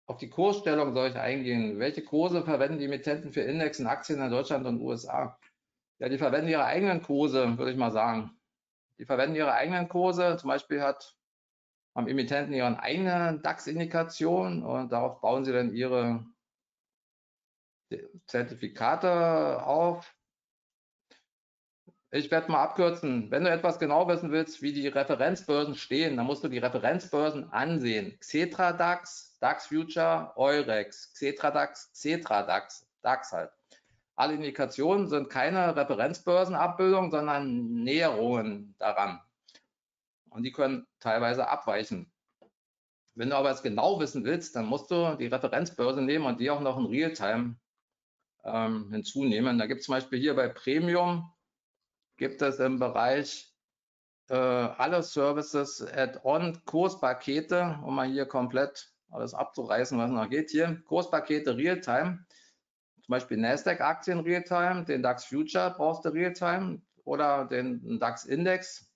auf die Kursstellung soll ich eingehen. Welche Kurse verwenden die Emittenten für Index und Aktien in Deutschland und USA? Ja, die verwenden ihre eigenen Kurse, würde ich mal sagen. Die verwenden ihre eigenen Kurse. Zum Beispiel hat am Emittenten ihren eigenen DAX-Indikation und darauf bauen sie dann ihre Zertifikate auf. Ich werde mal abkürzen. Wenn du etwas genau wissen willst, wie die Referenzbörsen stehen, dann musst du die Referenzbörsen ansehen. Xetra DAX, DAX Future, Eurex, Xetra DAX, Xetra DAX, DAX halt. Alle Indikationen sind keine Referenzbörsenabbildung, sondern Näherungen daran. Und die können teilweise abweichen. Wenn du aber es genau wissen willst, dann musst du die Referenzbörse nehmen und die auch noch in Realtime ähm, hinzunehmen. Da gibt es zum Beispiel hier bei Premium, gibt es im Bereich äh, alle Services Add-on Kurspakete, um mal hier komplett alles abzureißen, was noch geht hier. Kurspakete Realtime zum Beispiel Nasdaq-Aktien Realtime, den DAX Future brauchst du Realtime oder den DAX Index,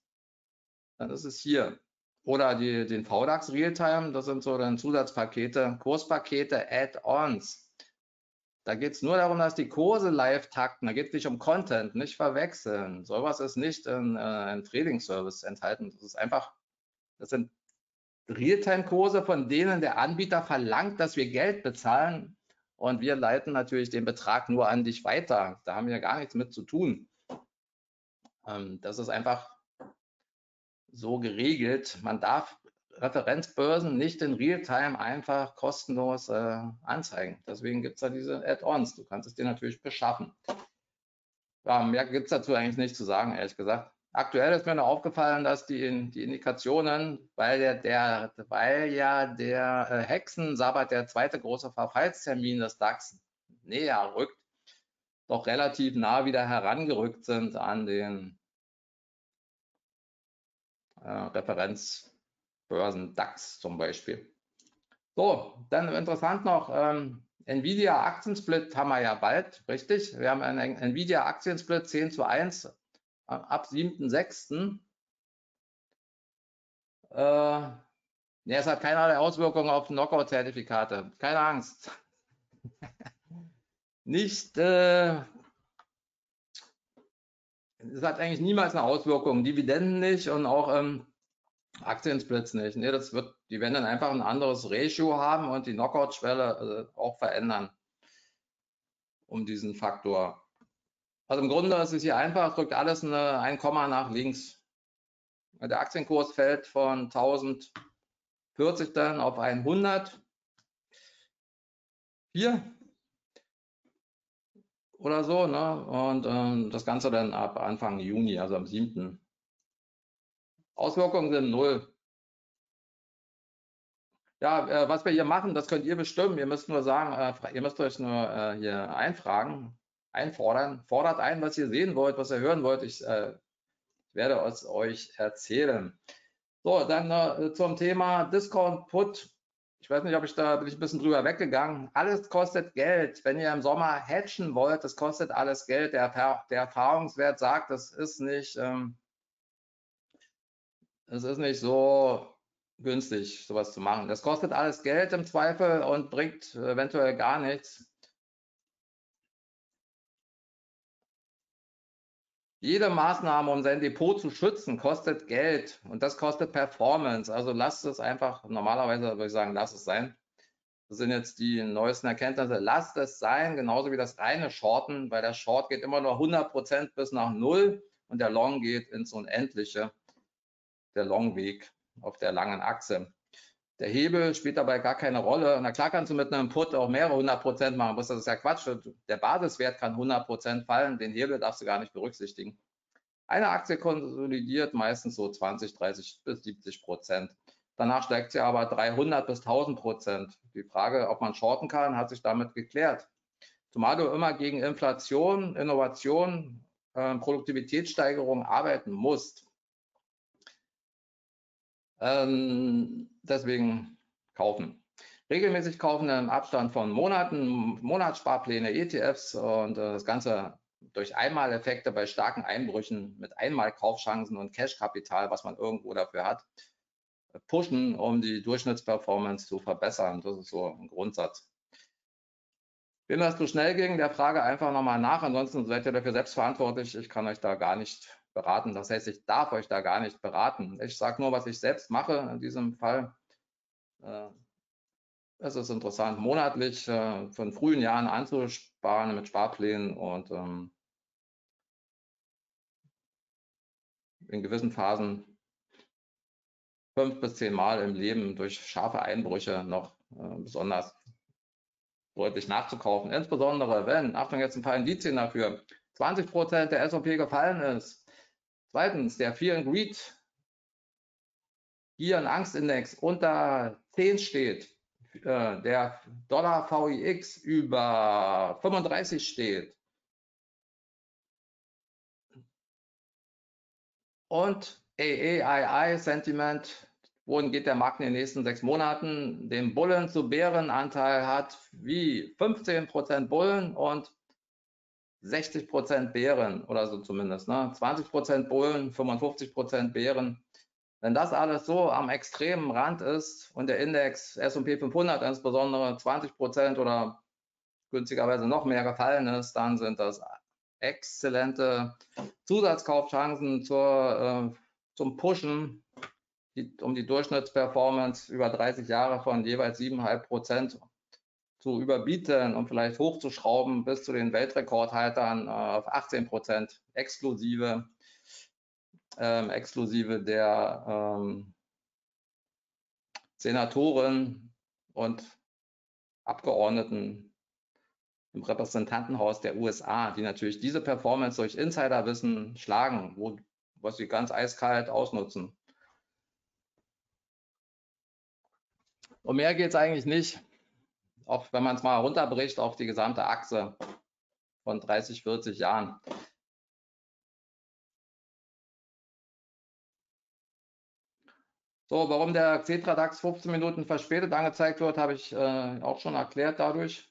dann ist es hier. Oder die, den VDAX Realtime, das sind so dann Zusatzpakete, Kurspakete, Add-ons. Da geht es nur darum, dass die Kurse live takten. Da geht es nicht um Content, nicht verwechseln. Sowas ist nicht in, äh, in Trading Service enthalten. Das ist einfach, das sind Realtime-Kurse, von denen der Anbieter verlangt, dass wir Geld bezahlen und wir leiten natürlich den Betrag nur an dich weiter. Da haben wir gar nichts mit zu tun. Ähm, das ist einfach so geregelt. Man darf Referenzbörsen nicht in Realtime einfach kostenlos äh, anzeigen. Deswegen gibt es da diese Add-ons. Du kannst es dir natürlich beschaffen. Ja, mehr gibt es dazu eigentlich nicht zu sagen, ehrlich gesagt. Aktuell ist mir noch aufgefallen, dass die, die Indikationen, weil, der, der, weil ja der äh, Hexensabbat, der zweite große Verfallstermin des DAX näher rückt, doch relativ nah wieder herangerückt sind an den äh, Referenzbörsen DAX zum Beispiel. So, dann interessant noch, ähm, Nvidia Aktiensplit haben wir ja bald, richtig? Wir haben einen Nvidia Aktiensplit 10 zu 1 ab 7.6. Äh, ne, es hat keinerlei Auswirkungen auf Knockout-Zertifikate. Keine Angst. Nicht, äh, es hat eigentlich niemals eine Auswirkung. Dividenden nicht und auch ähm, Aktiensplits nicht. Nee, das wird, die werden dann einfach ein anderes Ratio haben und die Knockout-Schwelle äh, auch verändern um diesen Faktor. Also im Grunde ist es hier einfach, drückt alles eine, ein Komma nach links. Der Aktienkurs fällt von 1040 dann auf 100. Hier oder so, ne? Und ähm, das Ganze dann ab Anfang Juni, also am 7. Auswirkungen sind null. Ja, äh, was wir hier machen, das könnt ihr bestimmen. Ihr müsst nur sagen, äh, ihr müsst euch nur äh, hier einfragen einfordern. Fordert ein, was ihr sehen wollt, was ihr hören wollt. Ich, äh, werde es euch erzählen. So, dann äh, zum Thema Discount Put. Ich weiß nicht, ob ich da bin ich ein bisschen drüber weggegangen. Alles kostet Geld. Wenn ihr im Sommer hatchen wollt, das kostet alles Geld. Der, der Erfahrungswert sagt, das ist nicht, ähm, es ist nicht so günstig, sowas zu machen. Das kostet alles Geld im Zweifel und bringt eventuell gar nichts. Jede Maßnahme, um sein Depot zu schützen, kostet Geld und das kostet Performance. Also lasst es einfach, normalerweise würde ich sagen, lasst es sein. Das sind jetzt die neuesten Erkenntnisse. Lasst es sein, genauso wie das reine Shorten, weil der Short geht immer nur 100% bis nach Null und der Long geht ins Unendliche, der Long-Weg auf der langen Achse. Der Hebel spielt dabei gar keine Rolle. Na klar kannst du mit einem Put auch mehrere 100 Prozent machen, das ist ja Quatsch. Der Basiswert kann 100 Prozent fallen, den Hebel darfst du gar nicht berücksichtigen. Eine Aktie konsolidiert meistens so 20, 30 bis 70 Prozent. Danach steigt sie aber 300 bis 1000 Prozent. Die Frage, ob man shorten kann, hat sich damit geklärt. Zumal du immer gegen Inflation, Innovation, äh, Produktivitätssteigerung arbeiten musst. Ähm, deswegen kaufen. Regelmäßig kaufen im Abstand von Monaten, Monatssparpläne, ETFs und äh, das Ganze durch Einmaleffekte bei starken Einbrüchen mit Einmalkaufchancen und Cashkapital, was man irgendwo dafür hat, pushen, um die Durchschnittsperformance zu verbessern. Das ist so ein Grundsatz. Wenn das zu schnell ging, der Frage einfach nochmal nach. Ansonsten seid ihr dafür selbst verantwortlich. Ich kann euch da gar nicht beraten. Das heißt, ich darf euch da gar nicht beraten. Ich sage nur, was ich selbst mache in diesem Fall. Äh, es ist interessant, monatlich äh, von frühen Jahren anzusparen mit Sparplänen und ähm, in gewissen Phasen fünf bis zehn Mal im Leben durch scharfe Einbrüche noch äh, besonders deutlich nachzukaufen. Insbesondere wenn, Achtung, jetzt ein paar Indizien dafür, 20 Prozent der S&P gefallen ist, Zweitens, der Fear and Greed Gier- und Angstindex unter 10 steht, äh, der Dollar VIX über 35 steht. Und AAII Sentiment, wohin geht der Markt in den nächsten sechs Monaten, den Bullen zu Bärenanteil hat wie 15% Bullen und 60 Prozent Bären oder so zumindest, ne? 20 Prozent Bullen, 55 Prozent Bären. Wenn das alles so am extremen Rand ist und der Index S&P 500 insbesondere 20 Prozent oder günstigerweise noch mehr gefallen ist, dann sind das exzellente Zusatzkaufchancen zur, äh, zum Pushen, die, um die Durchschnittsperformance über 30 Jahre von jeweils 7,5 Prozent zu überbieten und vielleicht hochzuschrauben bis zu den Weltrekordhaltern äh, auf 18 Prozent exklusive, ähm, exklusive der ähm, Senatoren und Abgeordneten im Repräsentantenhaus der USA, die natürlich diese Performance durch Insiderwissen schlagen, wo, was sie ganz eiskalt ausnutzen. Um mehr geht es eigentlich nicht, auch wenn man es mal runterbricht auf die gesamte Achse von 30, 40 Jahren. So, warum der Xetra DAX 15 Minuten verspätet angezeigt wird, habe ich äh, auch schon erklärt dadurch.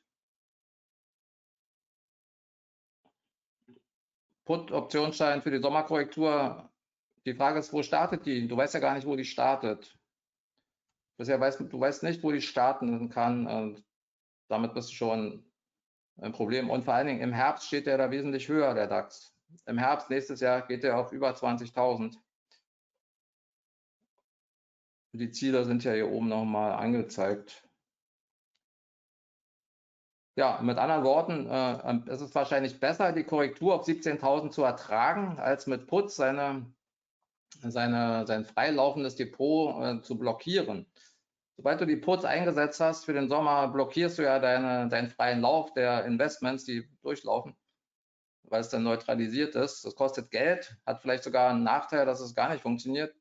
Put-Optionsschein für die Sommerkorrektur. Die Frage ist, wo startet die? Du weißt ja gar nicht, wo die startet. Du weißt nicht, wo die starten kann. Damit bist du schon ein Problem. Und vor allen Dingen im Herbst steht der da wesentlich höher, der DAX. Im Herbst nächstes Jahr geht der auf über 20.000. Die Ziele sind ja hier oben nochmal angezeigt. Ja, mit anderen Worten, äh, es ist wahrscheinlich besser, die Korrektur auf 17.000 zu ertragen, als mit Putz seine, seine, sein freilaufendes Depot äh, zu blockieren. Sobald du die Puts eingesetzt hast für den Sommer, blockierst du ja deine, deinen freien Lauf der Investments, die durchlaufen, weil es dann neutralisiert ist. Das kostet Geld, hat vielleicht sogar einen Nachteil, dass es gar nicht funktioniert.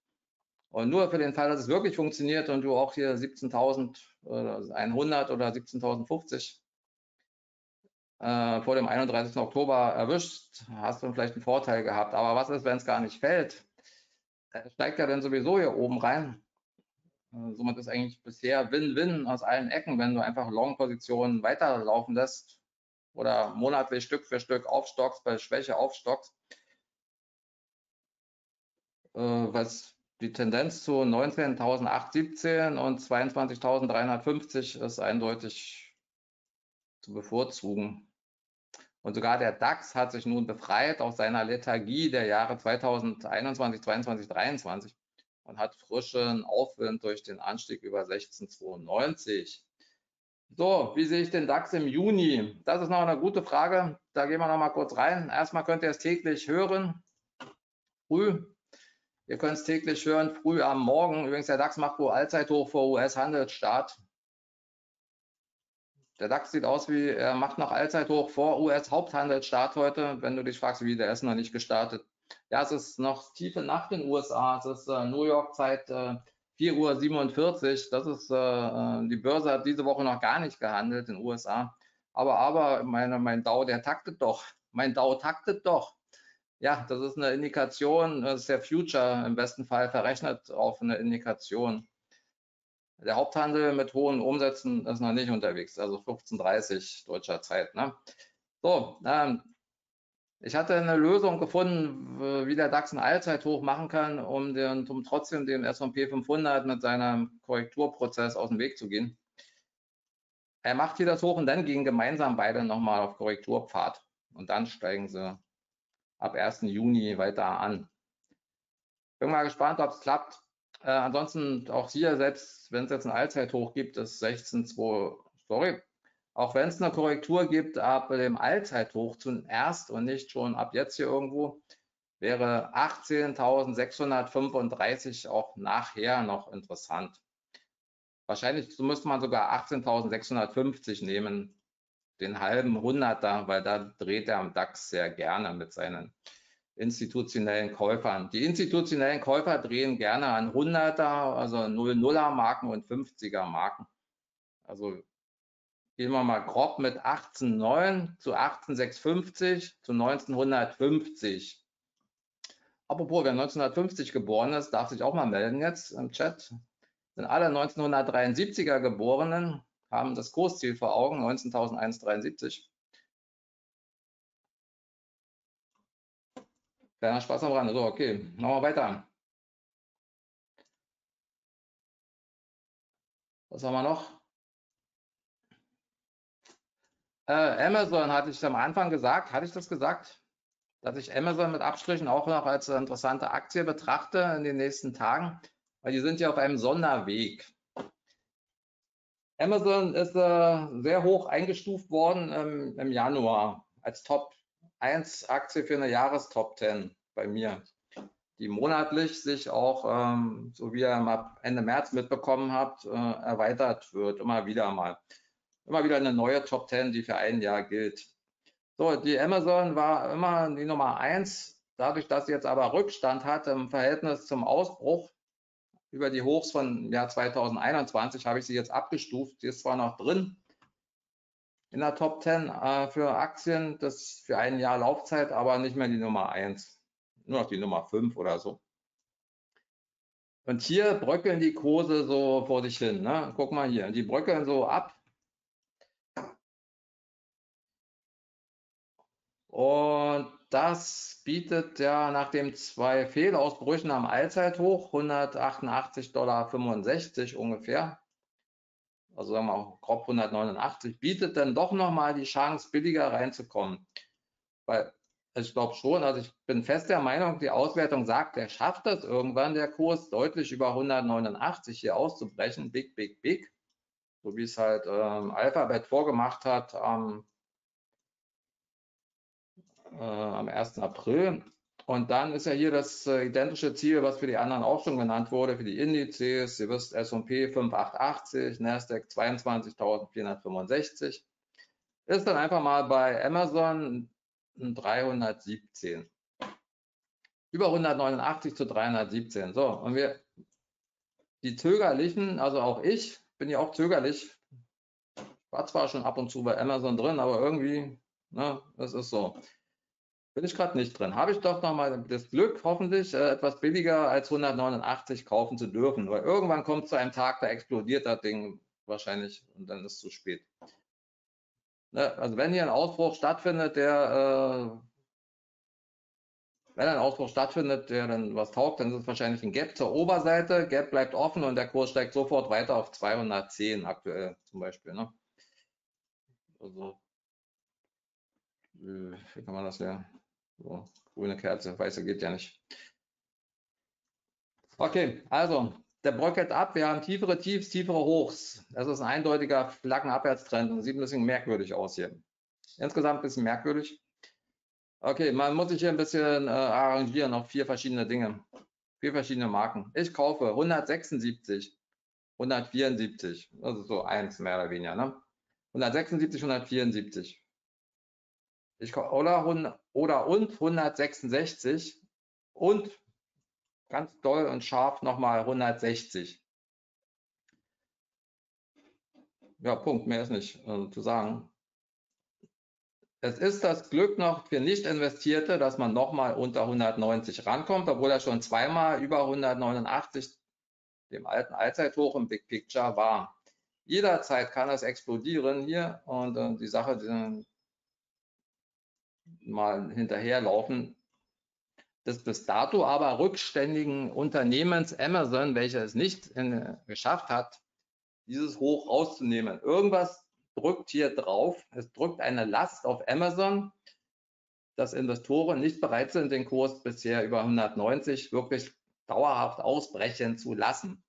Und nur für den Fall, dass es wirklich funktioniert und du auch hier 17.100 oder 17.050 äh, vor dem 31. Oktober erwischt, hast du vielleicht einen Vorteil gehabt. Aber was ist, wenn es gar nicht fällt? Er steigt ja dann sowieso hier oben rein. Äh, somit ist eigentlich bisher Win-Win aus allen Ecken, wenn du einfach Long-Positionen weiterlaufen lässt oder monatlich Stück für Stück aufstockst, bei Schwäche aufstockst. Äh, was die Tendenz zu 19.817 und 22.350 ist eindeutig zu bevorzugen. Und sogar der DAX hat sich nun befreit aus seiner Lethargie der Jahre 2021, 2022, 2023 und hat frischen Aufwind durch den Anstieg über 1692. So, wie sehe ich den DAX im Juni? Das ist noch eine gute Frage. Da gehen wir noch mal kurz rein. Erstmal könnt ihr es täglich hören. Früh. Ihr könnt es täglich hören, früh am Morgen. Übrigens, der DAX macht wohl Allzeithoch vor US-Handelsstart. Der DAX sieht aus wie, er macht noch Allzeithoch vor US-Haupthandelsstart heute. Wenn du dich fragst, wie der ist noch nicht gestartet. Ja, es ist noch tiefe Nacht in den USA. Es ist äh, New York Zeit äh, 4.47 Uhr. Das ist, äh, äh, die Börse hat diese Woche noch gar nicht gehandelt in den USA. Aber, aber, meine, mein DAO, der taktet doch. Mein DAO taktet doch. Ja, das ist eine Indikation, das ist der Future im besten Fall verrechnet auf eine Indikation. Der Haupthandel mit hohen Umsätzen ist noch nicht unterwegs, also 15.30 deutscher Zeit. Ne? So, ähm, ich hatte eine Lösung gefunden, wie der DAX ein Allzeithoch machen kann, um, den, um trotzdem dem S&P 500 mit seinem Korrekturprozess aus dem Weg zu gehen. Er macht hier das hoch und dann gehen gemeinsam beide nochmal auf Korrekturpfad und dann steigen sie ab 1. Juni weiter an. Bin mal gespannt, ob es klappt. Äh, ansonsten auch hier, selbst wenn es jetzt ein Allzeithoch gibt, ist 16,2, sorry, auch wenn es eine Korrektur gibt ab dem Allzeithoch zuerst und nicht schon ab jetzt hier irgendwo, wäre 18.635 auch nachher noch interessant. Wahrscheinlich müsste man sogar 18.650 nehmen, den halben Hunderter, weil da dreht er am DAX sehr gerne mit seinen institutionellen Käufern. Die institutionellen Käufer drehen gerne an 100er, also 0,0er Marken und 50er Marken. Also gehen wir mal grob mit 18,9 zu 18,650 zu 1950. Apropos, wer 1950 geboren ist, darf sich auch mal melden jetzt im Chat. Sind alle 1973er Geborenen, haben das Kursziel vor Augen, 19.173. Kleiner Spaß am Rande. So, okay, machen wir weiter. Was haben wir noch? Äh, Amazon hatte ich am Anfang gesagt, hatte ich das gesagt, dass ich Amazon mit Abstrichen auch noch als interessante Aktie betrachte in den nächsten Tagen, weil die sind ja auf einem Sonderweg. Amazon ist äh, sehr hoch eingestuft worden ähm, im Januar als Top 1 Aktie für eine Jahrestop 10 bei mir, die monatlich sich auch, ähm, so wie ihr Ende März mitbekommen habt, äh, erweitert wird, immer wieder mal. Immer wieder eine neue Top 10, die für ein Jahr gilt. So, die Amazon war immer die Nummer 1. Dadurch, dass sie jetzt aber Rückstand hat im Verhältnis zum Ausbruch, über die Hochs von Jahr 2021 habe ich sie jetzt abgestuft. Sie ist zwar noch drin in der Top 10 äh, für Aktien, das für ein Jahr Laufzeit, aber nicht mehr die Nummer 1, nur noch die Nummer 5 oder so. Und hier bröckeln die Kurse so vor sich hin. Ne? Guck mal hier, die bröckeln so ab. Und das bietet ja nach den zwei Fehlausbrüchen am Allzeithoch 188,65 Dollar ungefähr, also sagen wir auch grob 189, bietet dann doch nochmal die Chance, billiger reinzukommen. Weil ich glaube schon, also ich bin fest der Meinung, die Auswertung sagt, er schafft das irgendwann, der Kurs deutlich über 189 hier auszubrechen, big, big, big, so wie es halt ähm, Alphabet vorgemacht hat am äh, am 1. April. Und dann ist ja hier das äh, identische Ziel, was für die anderen auch schon genannt wurde, für die Indizes. Ihr wisst, S&P 5880, Nasdaq 22.465. Ist dann einfach mal bei Amazon 317. Über 189 zu 317. So, und wir, die Zögerlichen, also auch ich, bin ja auch zögerlich. War zwar schon ab und zu bei Amazon drin, aber irgendwie, ne, das ist so. Bin ich gerade nicht drin. Habe ich doch nochmal das Glück, hoffentlich äh, etwas billiger als 189 kaufen zu dürfen. Weil irgendwann kommt zu einem Tag, da explodiert das Ding wahrscheinlich und dann ist es zu spät. Ne? Also wenn hier ein Ausbruch stattfindet, der äh, wenn ein Ausbruch stattfindet, der dann was taugt, dann ist es wahrscheinlich ein Gap zur Oberseite. Gap bleibt offen und der Kurs steigt sofort weiter auf 210 aktuell zum Beispiel. Ne? Also, äh, wie kann man das ja? So, grüne Kerze, weiße geht ja nicht. Okay, also der bröckelt ab. Wir haben tiefere Tiefs, tiefere Hochs. Das ist ein eindeutiger Flaggenabwärtstrend und sieht ein bisschen merkwürdig aus hier. Insgesamt ein bisschen merkwürdig. Okay, man muss sich hier ein bisschen äh, arrangieren auf vier verschiedene Dinge. Vier verschiedene Marken. Ich kaufe 176, 174. Das ist so eins mehr oder weniger. Ne? 176, 174. Ich, oder, oder und 166 und ganz doll und scharf nochmal 160. Ja, Punkt, mehr ist nicht äh, zu sagen. Es ist das Glück noch für Nicht-Investierte, dass man nochmal unter 190 rankommt, obwohl er schon zweimal über 189, dem alten Allzeithoch im Big Picture war. Jederzeit kann es explodieren hier und äh, die Sache, die, mal hinterherlaufen, des bis dato aber rückständigen Unternehmens Amazon, welcher es nicht in, geschafft hat, dieses Hoch rauszunehmen. Irgendwas drückt hier drauf. Es drückt eine Last auf Amazon, dass Investoren nicht bereit sind, den Kurs bisher über 190 wirklich dauerhaft ausbrechen zu lassen.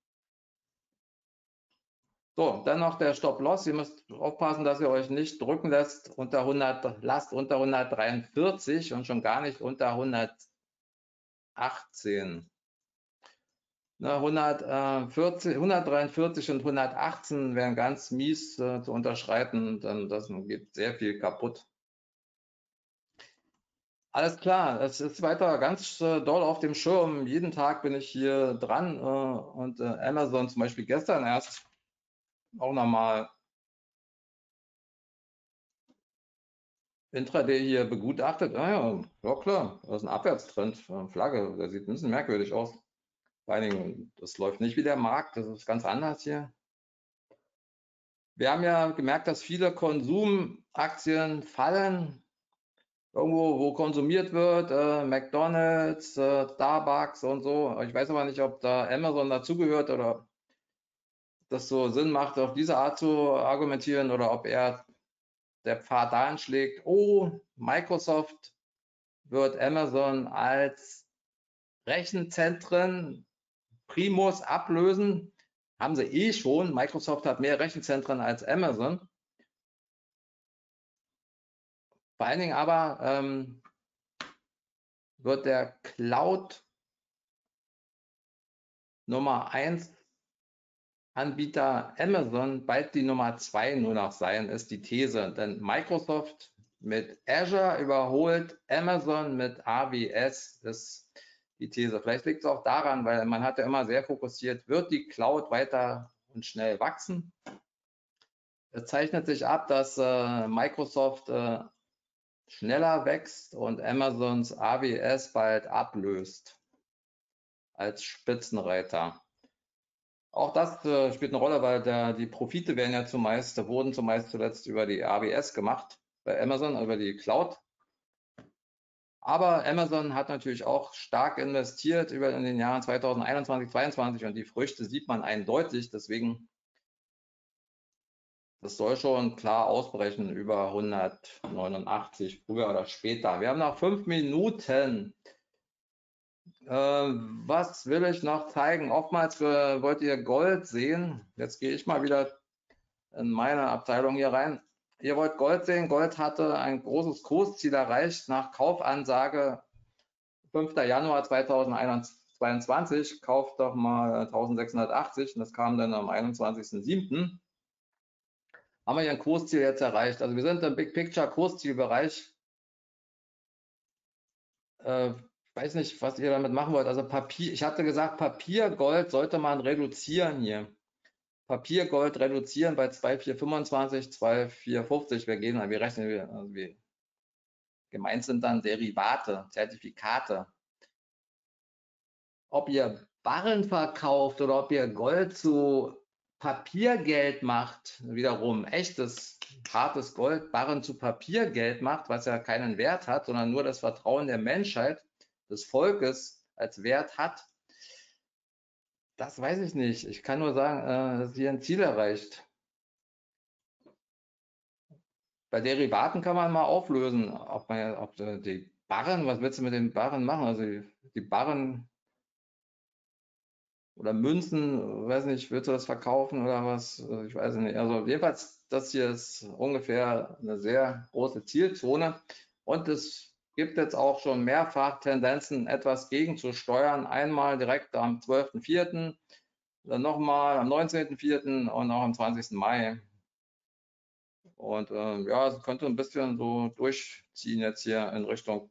So, dann noch der Stop-Loss. Ihr müsst aufpassen, dass ihr euch nicht drücken lässt unter 100, lasst unter 143 und schon gar nicht unter 118. Ne, 140, 143 und 118 wären ganz mies äh, zu unterschreiten, dann das geht sehr viel kaputt. Alles klar, es ist weiter ganz äh, doll auf dem Schirm. Jeden Tag bin ich hier dran äh, und äh, Amazon zum Beispiel gestern erst auch nochmal Intraday hier begutachtet. Ah ja, ja klar, das ist ein Abwärtstrend, Flagge, der sieht ein bisschen merkwürdig aus. Vor allen Dingen, das läuft nicht wie der Markt, das ist ganz anders hier. Wir haben ja gemerkt, dass viele Konsumaktien fallen. Irgendwo, wo konsumiert wird, äh, McDonalds, äh, Starbucks und so. Ich weiß aber nicht, ob da Amazon dazugehört oder das so Sinn macht, auf diese Art zu argumentieren oder ob er der Pfad da anschlägt, oh, Microsoft wird Amazon als Rechenzentren Primus ablösen. haben sie eh schon. Microsoft hat mehr Rechenzentren als Amazon. Vor allen Dingen aber ähm, wird der Cloud Nummer 1 Anbieter Amazon bald die Nummer 2 nur noch sein, ist die These. Denn Microsoft mit Azure überholt Amazon mit AWS, ist die These. Vielleicht liegt es auch daran, weil man hat ja immer sehr fokussiert, wird die Cloud weiter und schnell wachsen. Es zeichnet sich ab, dass äh, Microsoft äh, schneller wächst und Amazons AWS bald ablöst als Spitzenreiter. Auch das äh, spielt eine Rolle, weil der, die Profite werden ja zumeist, wurden zumeist zuletzt über die AWS gemacht, bei Amazon, über die Cloud. Aber Amazon hat natürlich auch stark investiert über in den Jahren 2021, 2022 und die Früchte sieht man eindeutig. Deswegen, das soll schon klar ausbrechen über 189 früher oder später. Wir haben noch fünf Minuten. Äh, was will ich noch zeigen? Oftmals äh, wollt ihr Gold sehen. Jetzt gehe ich mal wieder in meine Abteilung hier rein. Ihr wollt Gold sehen. Gold hatte ein großes Kursziel erreicht nach Kaufansage 5. Januar 2022. Kauft doch mal 1680 und das kam dann am 21.07. Haben wir hier ein Kursziel jetzt erreicht. Also wir sind im Big Picture Kurszielbereich. Äh, weiß nicht, was ihr damit machen wollt. Also Papier, ich hatte gesagt, Papiergold sollte man reduzieren hier. Papiergold reduzieren bei 2425, 2450. Wir gehen, wir rechnen, also wir, gemeint sind dann Derivate, Zertifikate. Ob ihr Barren verkauft oder ob ihr Gold zu Papiergeld macht, wiederum echtes, hartes Gold, Barren zu Papiergeld macht, was ja keinen Wert hat, sondern nur das Vertrauen der Menschheit, des Volkes als Wert hat, das weiß ich nicht. Ich kann nur sagen, äh, dass hier ein Ziel erreicht. Bei Derivaten kann man mal auflösen, ob, man, ob die Barren, was willst du mit den Barren machen? Also die, Barren oder Münzen, weiß nicht, willst du das verkaufen oder was? Ich weiß nicht. Also jedenfalls, das hier ist ungefähr eine sehr große Zielzone und es gibt jetzt auch schon mehrfach Tendenzen, etwas gegenzusteuern. Einmal direkt am 12.04., dann nochmal am 19.04. und auch am 20. Mai. Und äh, ja, es könnte ein bisschen so durchziehen jetzt hier in Richtung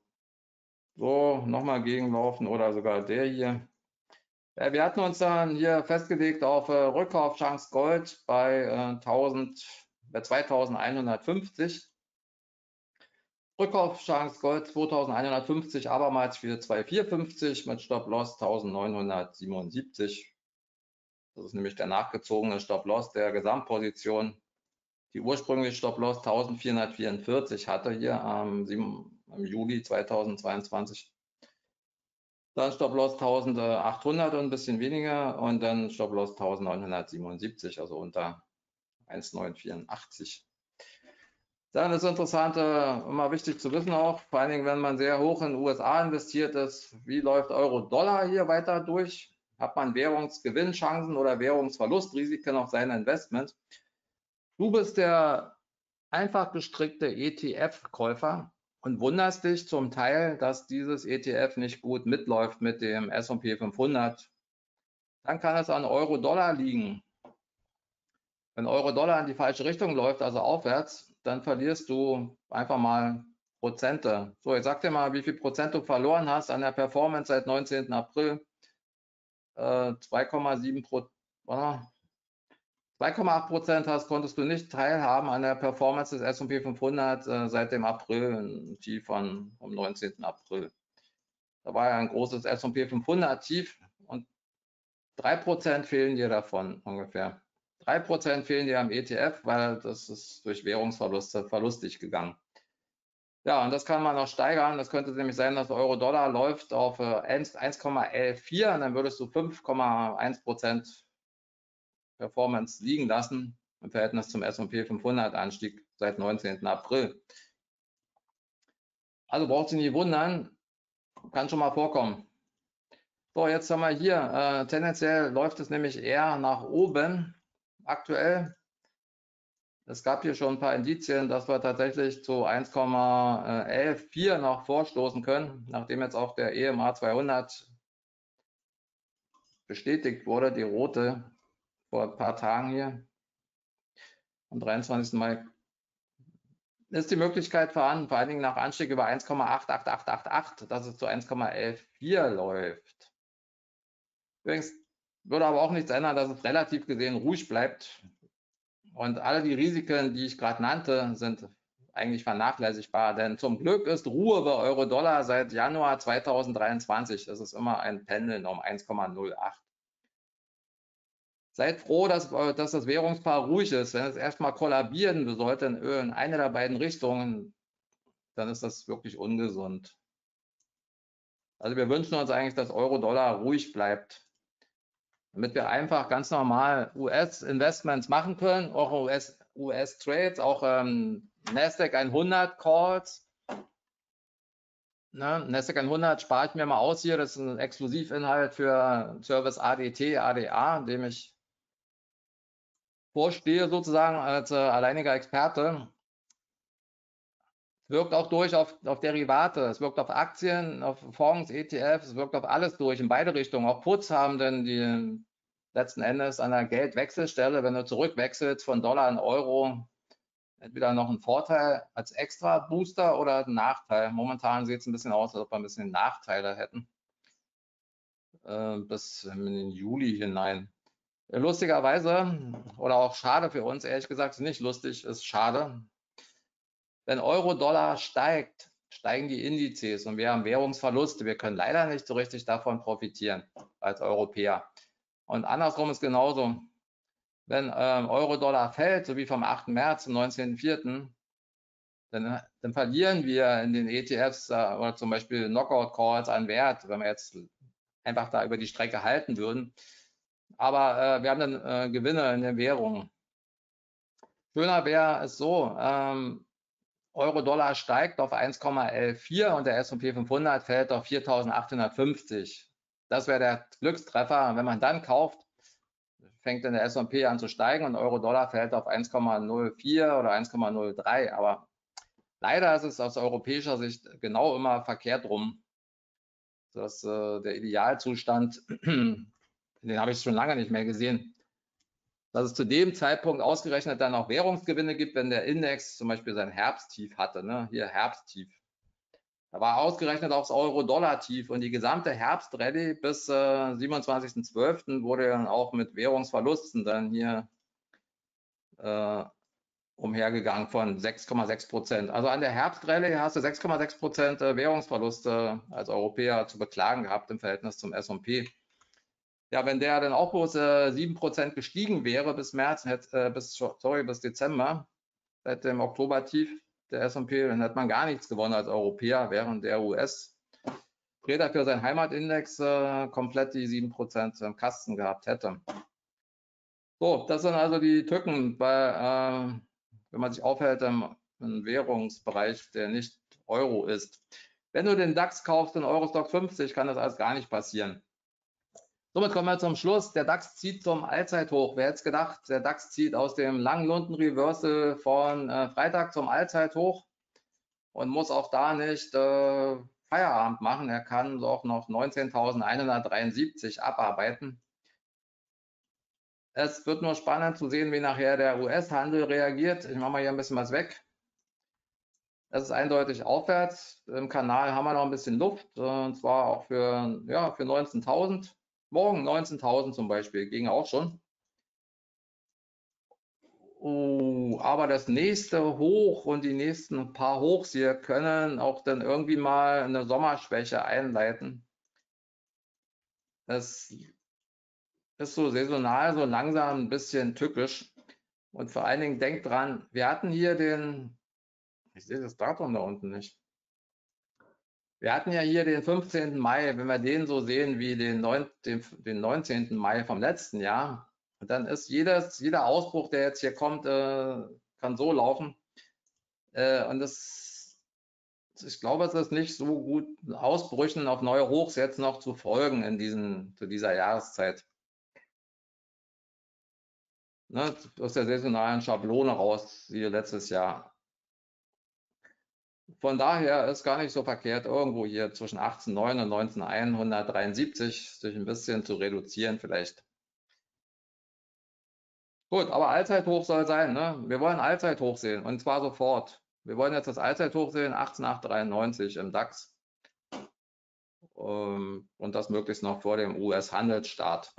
so nochmal gegenlaufen oder sogar der hier. Ja, wir hatten uns dann hier festgelegt auf äh, Rückkaufchance Gold bei äh, 1000, bei 2150. Rückkaufchance Gold 2150, abermals für 2450 mit Stop-Loss 1977. Das ist nämlich der nachgezogene Stop-Loss der Gesamtposition. Die ursprüngliche Stop-Loss 1444 hatte hier am, 7, am Juli 2022. Dann Stop-Loss 1800 und ein bisschen weniger und dann Stop-Loss 1977, also unter 1984. Dann ist interessant, äh, immer wichtig zu wissen auch, vor allen Dingen, wenn man sehr hoch in den USA investiert ist, wie läuft Euro-Dollar hier weiter durch? Hat man Währungsgewinnchancen oder Währungsverlustrisiken auf seine Investments? Du bist der einfach gestrickte ETF-Käufer und wunderst dich zum Teil, dass dieses ETF nicht gut mitläuft mit dem S&P 500. Dann kann es an Euro-Dollar liegen. Wenn Euro-Dollar in die falsche Richtung läuft, also aufwärts, dann verlierst du einfach mal Prozente. So, jetzt sag dir mal, wie viel Prozent du verloren hast an der Performance seit 19. April. Äh, 2,7 Prozent. 2,8 Prozent hast, konntest du nicht teilhaben an der Performance des S&P 500 äh, seit dem April, Tief von, vom 19. April. Da war ja ein großes S&P 500 Tief und 3 Prozent fehlen dir davon ungefähr. 3% fehlen dir am ETF, weil das ist durch Währungsverluste verlustig gegangen. Ja, und das kann man noch steigern. Das könnte nämlich sein, dass Euro-Dollar läuft auf 1,14 äh, und dann würdest du 5,1% Performance liegen lassen im Verhältnis zum S&P 500 Anstieg seit 19. April. Also braucht sich nicht wundern, kann schon mal vorkommen. So, jetzt haben wir hier, äh, tendenziell läuft es nämlich eher nach oben aktuell. Es gab hier schon ein paar Indizien, dass wir tatsächlich zu 1,114 noch vorstoßen können, nachdem jetzt auch der EMA 200 bestätigt wurde, die rote vor ein paar Tagen hier. Am 23. Mai ist die Möglichkeit vorhanden, vor allen Dingen nach Anstieg über 1,88888, dass es zu 1,114 läuft. Übrigens würde aber auch nichts ändern, dass es relativ gesehen ruhig bleibt. Und alle die Risiken, die ich gerade nannte, sind eigentlich vernachlässigbar, denn zum Glück ist Ruhe bei Euro-Dollar seit Januar 2023. Das ist immer ein Pendeln um 1,08. Seid froh, dass, dass das Währungspaar ruhig ist. Wenn es erstmal kollabieren sollte in eine der beiden Richtungen, dann ist das wirklich ungesund. Also wir wünschen uns eigentlich, dass Euro-Dollar ruhig bleibt, damit wir einfach ganz normal US-Investments machen können, auch US-Trades, US auch ähm, Nasdaq 100 Calls. Ne, Nasdaq 100 spare ich mir mal aus hier. Das ist ein Exklusivinhalt für Service ADT, ADA, dem ich vorstehe sozusagen als äh, alleiniger Experte, wirkt auch durch auf, auf Derivate, es wirkt auf Aktien, auf Fonds, ETFs, es wirkt auf alles durch, in beide Richtungen. Auch Puts haben denn die letzten Endes an der Geldwechselstelle, wenn du zurückwechselst von Dollar in Euro, entweder noch einen Vorteil als extra Booster oder einen Nachteil. Momentan sieht es ein bisschen aus, als ob wir ein bisschen Nachteile hätten. Äh, bis in den Juli hinein. Lustigerweise oder auch schade für uns, ehrlich gesagt, nicht lustig, ist schade. Wenn Euro-Dollar steigt, steigen die Indizes und wir haben Währungsverluste. Wir können leider nicht so richtig davon profitieren als Europäer. Und andersrum ist genauso. Wenn ähm, Euro-Dollar fällt, so wie vom 8. März zum 19.04., dann, dann, verlieren wir in den ETFs äh, oder zum Beispiel Knockout-Calls an Wert, wenn wir jetzt einfach da über die Strecke halten würden aber äh, wir haben dann äh, Gewinne in den Währungen. Schöner wäre es so, ähm, Euro-Dollar steigt auf 1,14 und der S&P 500 fällt auf 4.850. Das wäre der Glückstreffer. Und wenn man dann kauft, fängt dann der S&P an zu steigen und Euro-Dollar fällt auf 1,04 oder 1,03. Aber leider ist es aus europäischer Sicht genau immer verkehrt rum. Dass äh, der Idealzustand den habe ich schon lange nicht mehr gesehen, dass es zu dem Zeitpunkt ausgerechnet dann auch Währungsgewinne gibt, wenn der Index zum Beispiel sein Herbsttief hatte, ne? hier Herbsttief. Da war ausgerechnet auch das Euro-Dollar-Tief und die gesamte Herbstrallye bis äh, 27.12. wurde dann auch mit Währungsverlusten dann hier äh, umhergegangen von 6,6 Prozent. Also an der Herbstrallye hast du 6,6 Prozent äh, Währungsverluste als Europäer zu beklagen gehabt im Verhältnis zum S&P. Ja, wenn der dann auch bloß äh, 7% gestiegen wäre bis März, äh, bis, sorry, bis Dezember, seit dem Oktober-Tief der S&P, dann hätte man gar nichts gewonnen als Europäer, während der US Räder für seinen Heimatindex äh, komplett die 7% im Kasten gehabt hätte. So, das sind also die Tücken, bei, äh, wenn man sich aufhält im, im Währungsbereich, der nicht Euro ist. Wenn du den DAX kaufst in Eurostock 50, kann das alles gar nicht passieren. Somit kommen wir zum Schluss. Der DAX zieht zum Allzeithoch. Wer hätte gedacht, der DAX zieht aus dem langen Lunden-Reversal von äh, Freitag zum Allzeithoch und muss auch da nicht äh, Feierabend machen. Er kann auch noch 19.173 abarbeiten. Es wird nur spannend zu sehen, wie nachher der US-Handel reagiert. Ich mache mal hier ein bisschen was weg. Es ist eindeutig aufwärts. Im Kanal haben wir noch ein bisschen Luft, und zwar auch für, ja, für 19.000. Morgen 19.000 zum Beispiel, ging auch schon. Oh, aber das nächste Hoch und die nächsten paar Hochs hier können auch dann irgendwie mal eine Sommerschwäche einleiten. Das ist so saisonal, so langsam ein bisschen tückisch. Und vor allen Dingen denkt dran, wir hatten hier den, ich sehe das Datum da unten nicht. Wir hatten ja hier den 15. Mai, wenn wir den so sehen wie den, 9, den, den 19. Mai vom letzten Jahr, dann ist jedes, jeder Ausbruch, der jetzt hier kommt, äh, kann so laufen. Äh, und das ich glaube, es ist nicht so gut, Ausbrüchen auf neue Hochs jetzt noch zu folgen in diesen, zu dieser Jahreszeit. Ne, aus der saisonalen Schablone raus, wie letztes Jahr. Von daher ist gar nicht so verkehrt, irgendwo hier zwischen 18,9 und 19,173 sich ein bisschen zu reduzieren vielleicht. Gut, aber Allzeithoch soll sein. Ne? Wir wollen Allzeithoch sehen und zwar sofort. Wir wollen jetzt das Allzeithoch sehen, 18,893 im DAX. Ähm, und das möglichst noch vor dem US-Handelsstart.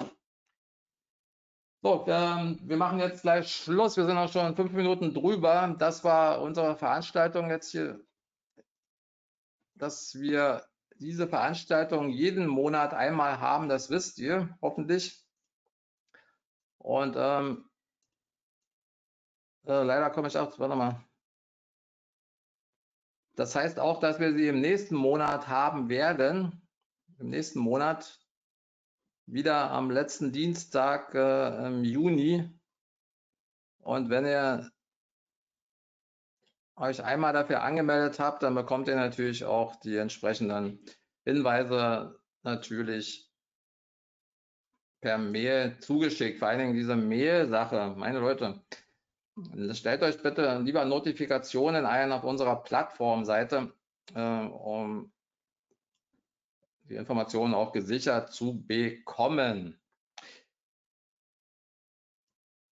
So, ähm, wir machen jetzt gleich Schluss. Wir sind auch schon fünf Minuten drüber. Das war unsere Veranstaltung jetzt hier dass wir diese Veranstaltung jeden Monat einmal haben, das wisst ihr hoffentlich. Und ähm, äh, leider komme ich auch, warte mal. Das heißt auch, dass wir sie im nächsten Monat haben werden. Im nächsten Monat wieder am letzten Dienstag äh, im Juni. Und wenn ihr euch einmal dafür angemeldet habt, dann bekommt ihr natürlich auch die entsprechenden Hinweise natürlich per Mail zugeschickt. Vor allen Dingen diese Mail-Sache, meine Leute, stellt euch bitte lieber Notifikationen ein auf unserer Plattformseite, äh, um die Informationen auch gesichert zu bekommen.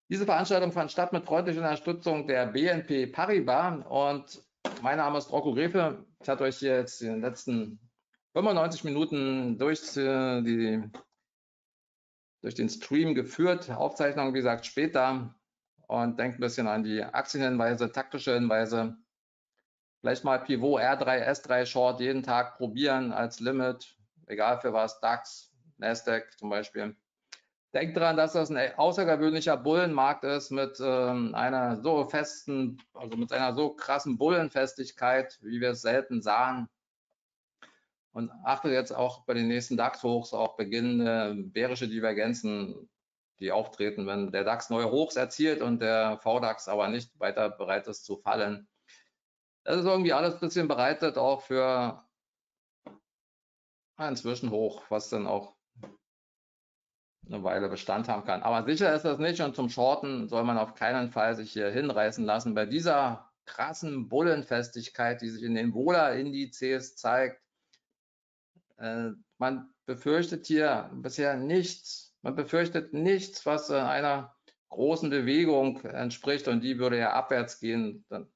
Diese Veranstaltung fand statt mit freundlicher Unterstützung der BNP Paribas und mein Name ist Rocco Grefe. Ich hatte euch jetzt in den letzten 95 Minuten durch, äh, die, durch den Stream geführt. Aufzeichnung, wie gesagt, später. Und denkt ein bisschen an die Aktienhinweise, taktische Hinweise. Vielleicht mal Pivot R3, S3 Short jeden Tag probieren als Limit, egal für was, DAX, Nasdaq zum Beispiel. Denkt daran, dass das ein außergewöhnlicher Bullenmarkt ist mit ähm, einer so festen, also mit einer so krassen Bullenfestigkeit, wie wir es selten sahen. Und achtet jetzt auch bei den nächsten DAX-Hochs auch beginnende bärische Divergenzen, die auftreten, wenn der DAX neue Hochs erzielt und der VDAX aber nicht weiter bereit ist zu fallen. Das ist irgendwie alles ein bisschen bereitet auch für ein Zwischenhoch, was dann auch eine Weile Bestand haben kann. Aber sicher ist das nicht und zum Shorten soll man auf keinen Fall sich hier hinreißen lassen. Bei dieser krassen Bullenfestigkeit, die sich in den Wohler-Indizes zeigt, äh, man befürchtet hier bisher nichts. Man befürchtet nichts, was einer großen Bewegung entspricht und die würde ja abwärts gehen. Dann,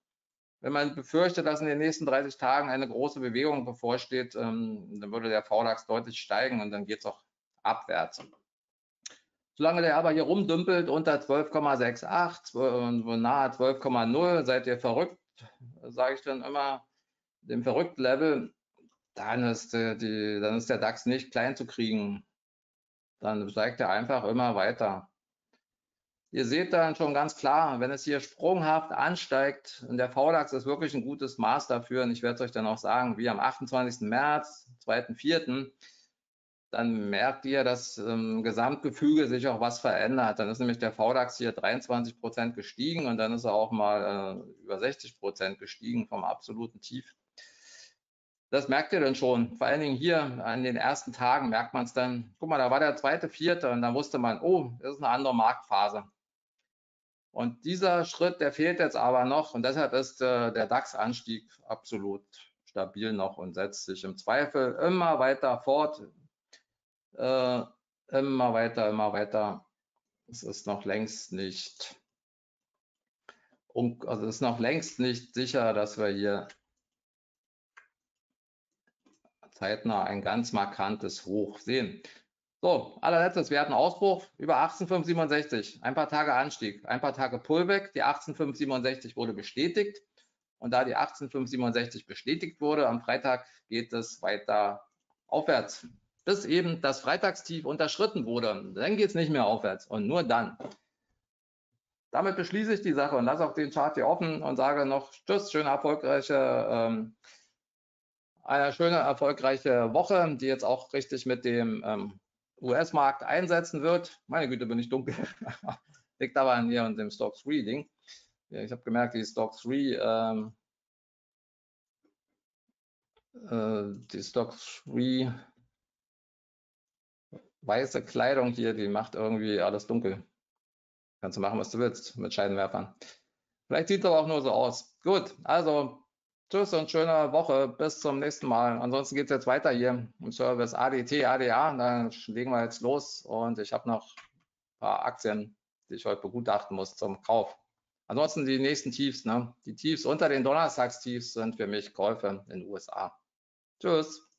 wenn man befürchtet, dass in den nächsten 30 Tagen eine große Bewegung bevorsteht, ähm, dann würde der VDAX deutlich steigen und dann geht es auch abwärts. Solange der aber hier rumdümpelt unter 12,68 und nahe 12,0, seid ihr verrückt, sage ich dann immer, dem verrückten Level, dann ist, die, dann ist der DAX nicht klein zu kriegen. Dann steigt er einfach immer weiter. Ihr seht dann schon ganz klar, wenn es hier sprunghaft ansteigt, und der VDAX ist wirklich ein gutes Maß dafür, und ich werde es euch dann auch sagen, wie am 28. März, 2.4., dann merkt ihr, dass im Gesamtgefüge sich auch was verändert. Dann ist nämlich der VDAX hier 23 Prozent gestiegen und dann ist er auch mal äh, über 60 Prozent gestiegen vom absoluten Tief. Das merkt ihr dann schon. Vor allen Dingen hier an den ersten Tagen merkt man es dann. Guck mal, da war der zweite, vierte und dann wusste man, oh, das ist eine andere Marktphase. Und dieser Schritt, der fehlt jetzt aber noch und deshalb ist äh, der DAX-Anstieg absolut stabil noch und setzt sich im Zweifel immer weiter fort äh, immer weiter, immer weiter. Es ist noch längst nicht, also es ist noch längst nicht sicher, dass wir hier zeitnah ein ganz markantes Hoch sehen. So, allerletztes, wir hatten Ausbruch über 18,567, ein paar Tage Anstieg, ein paar Tage Pullback, die 18,567 wurde bestätigt und da die 18,567 bestätigt wurde, am Freitag geht es weiter aufwärts bis eben das Freitagstief unterschritten wurde. Dann geht es nicht mehr aufwärts und nur dann. Damit beschließe ich die Sache und lasse auch den Chart hier offen und sage noch Tschüss, schöne erfolgreiche, ähm, eine schöne erfolgreiche Woche, die jetzt auch richtig mit dem ähm, US-Markt einsetzen wird. Meine Güte, bin ich dunkel. Liegt aber an mir und dem Stock 3 Ding. Ja, ich habe gemerkt, die Stock 3 ähm, äh, die Stock 3 weiße Kleidung hier, die macht irgendwie alles dunkel. Kannst du machen, was du willst mit Scheinwerfern. Vielleicht sieht es aber auch nur so aus. Gut, also tschüss und schöne Woche. Bis zum nächsten Mal. Ansonsten geht es jetzt weiter hier im Service ADT, ADA. Dann legen wir jetzt los und ich habe noch ein paar Aktien, die ich heute begutachten muss zum Kauf. Ansonsten die nächsten Tiefs, ne? Die Tiefs unter den Donnerstagstiefs sind für mich Käufe in den USA. Tschüss.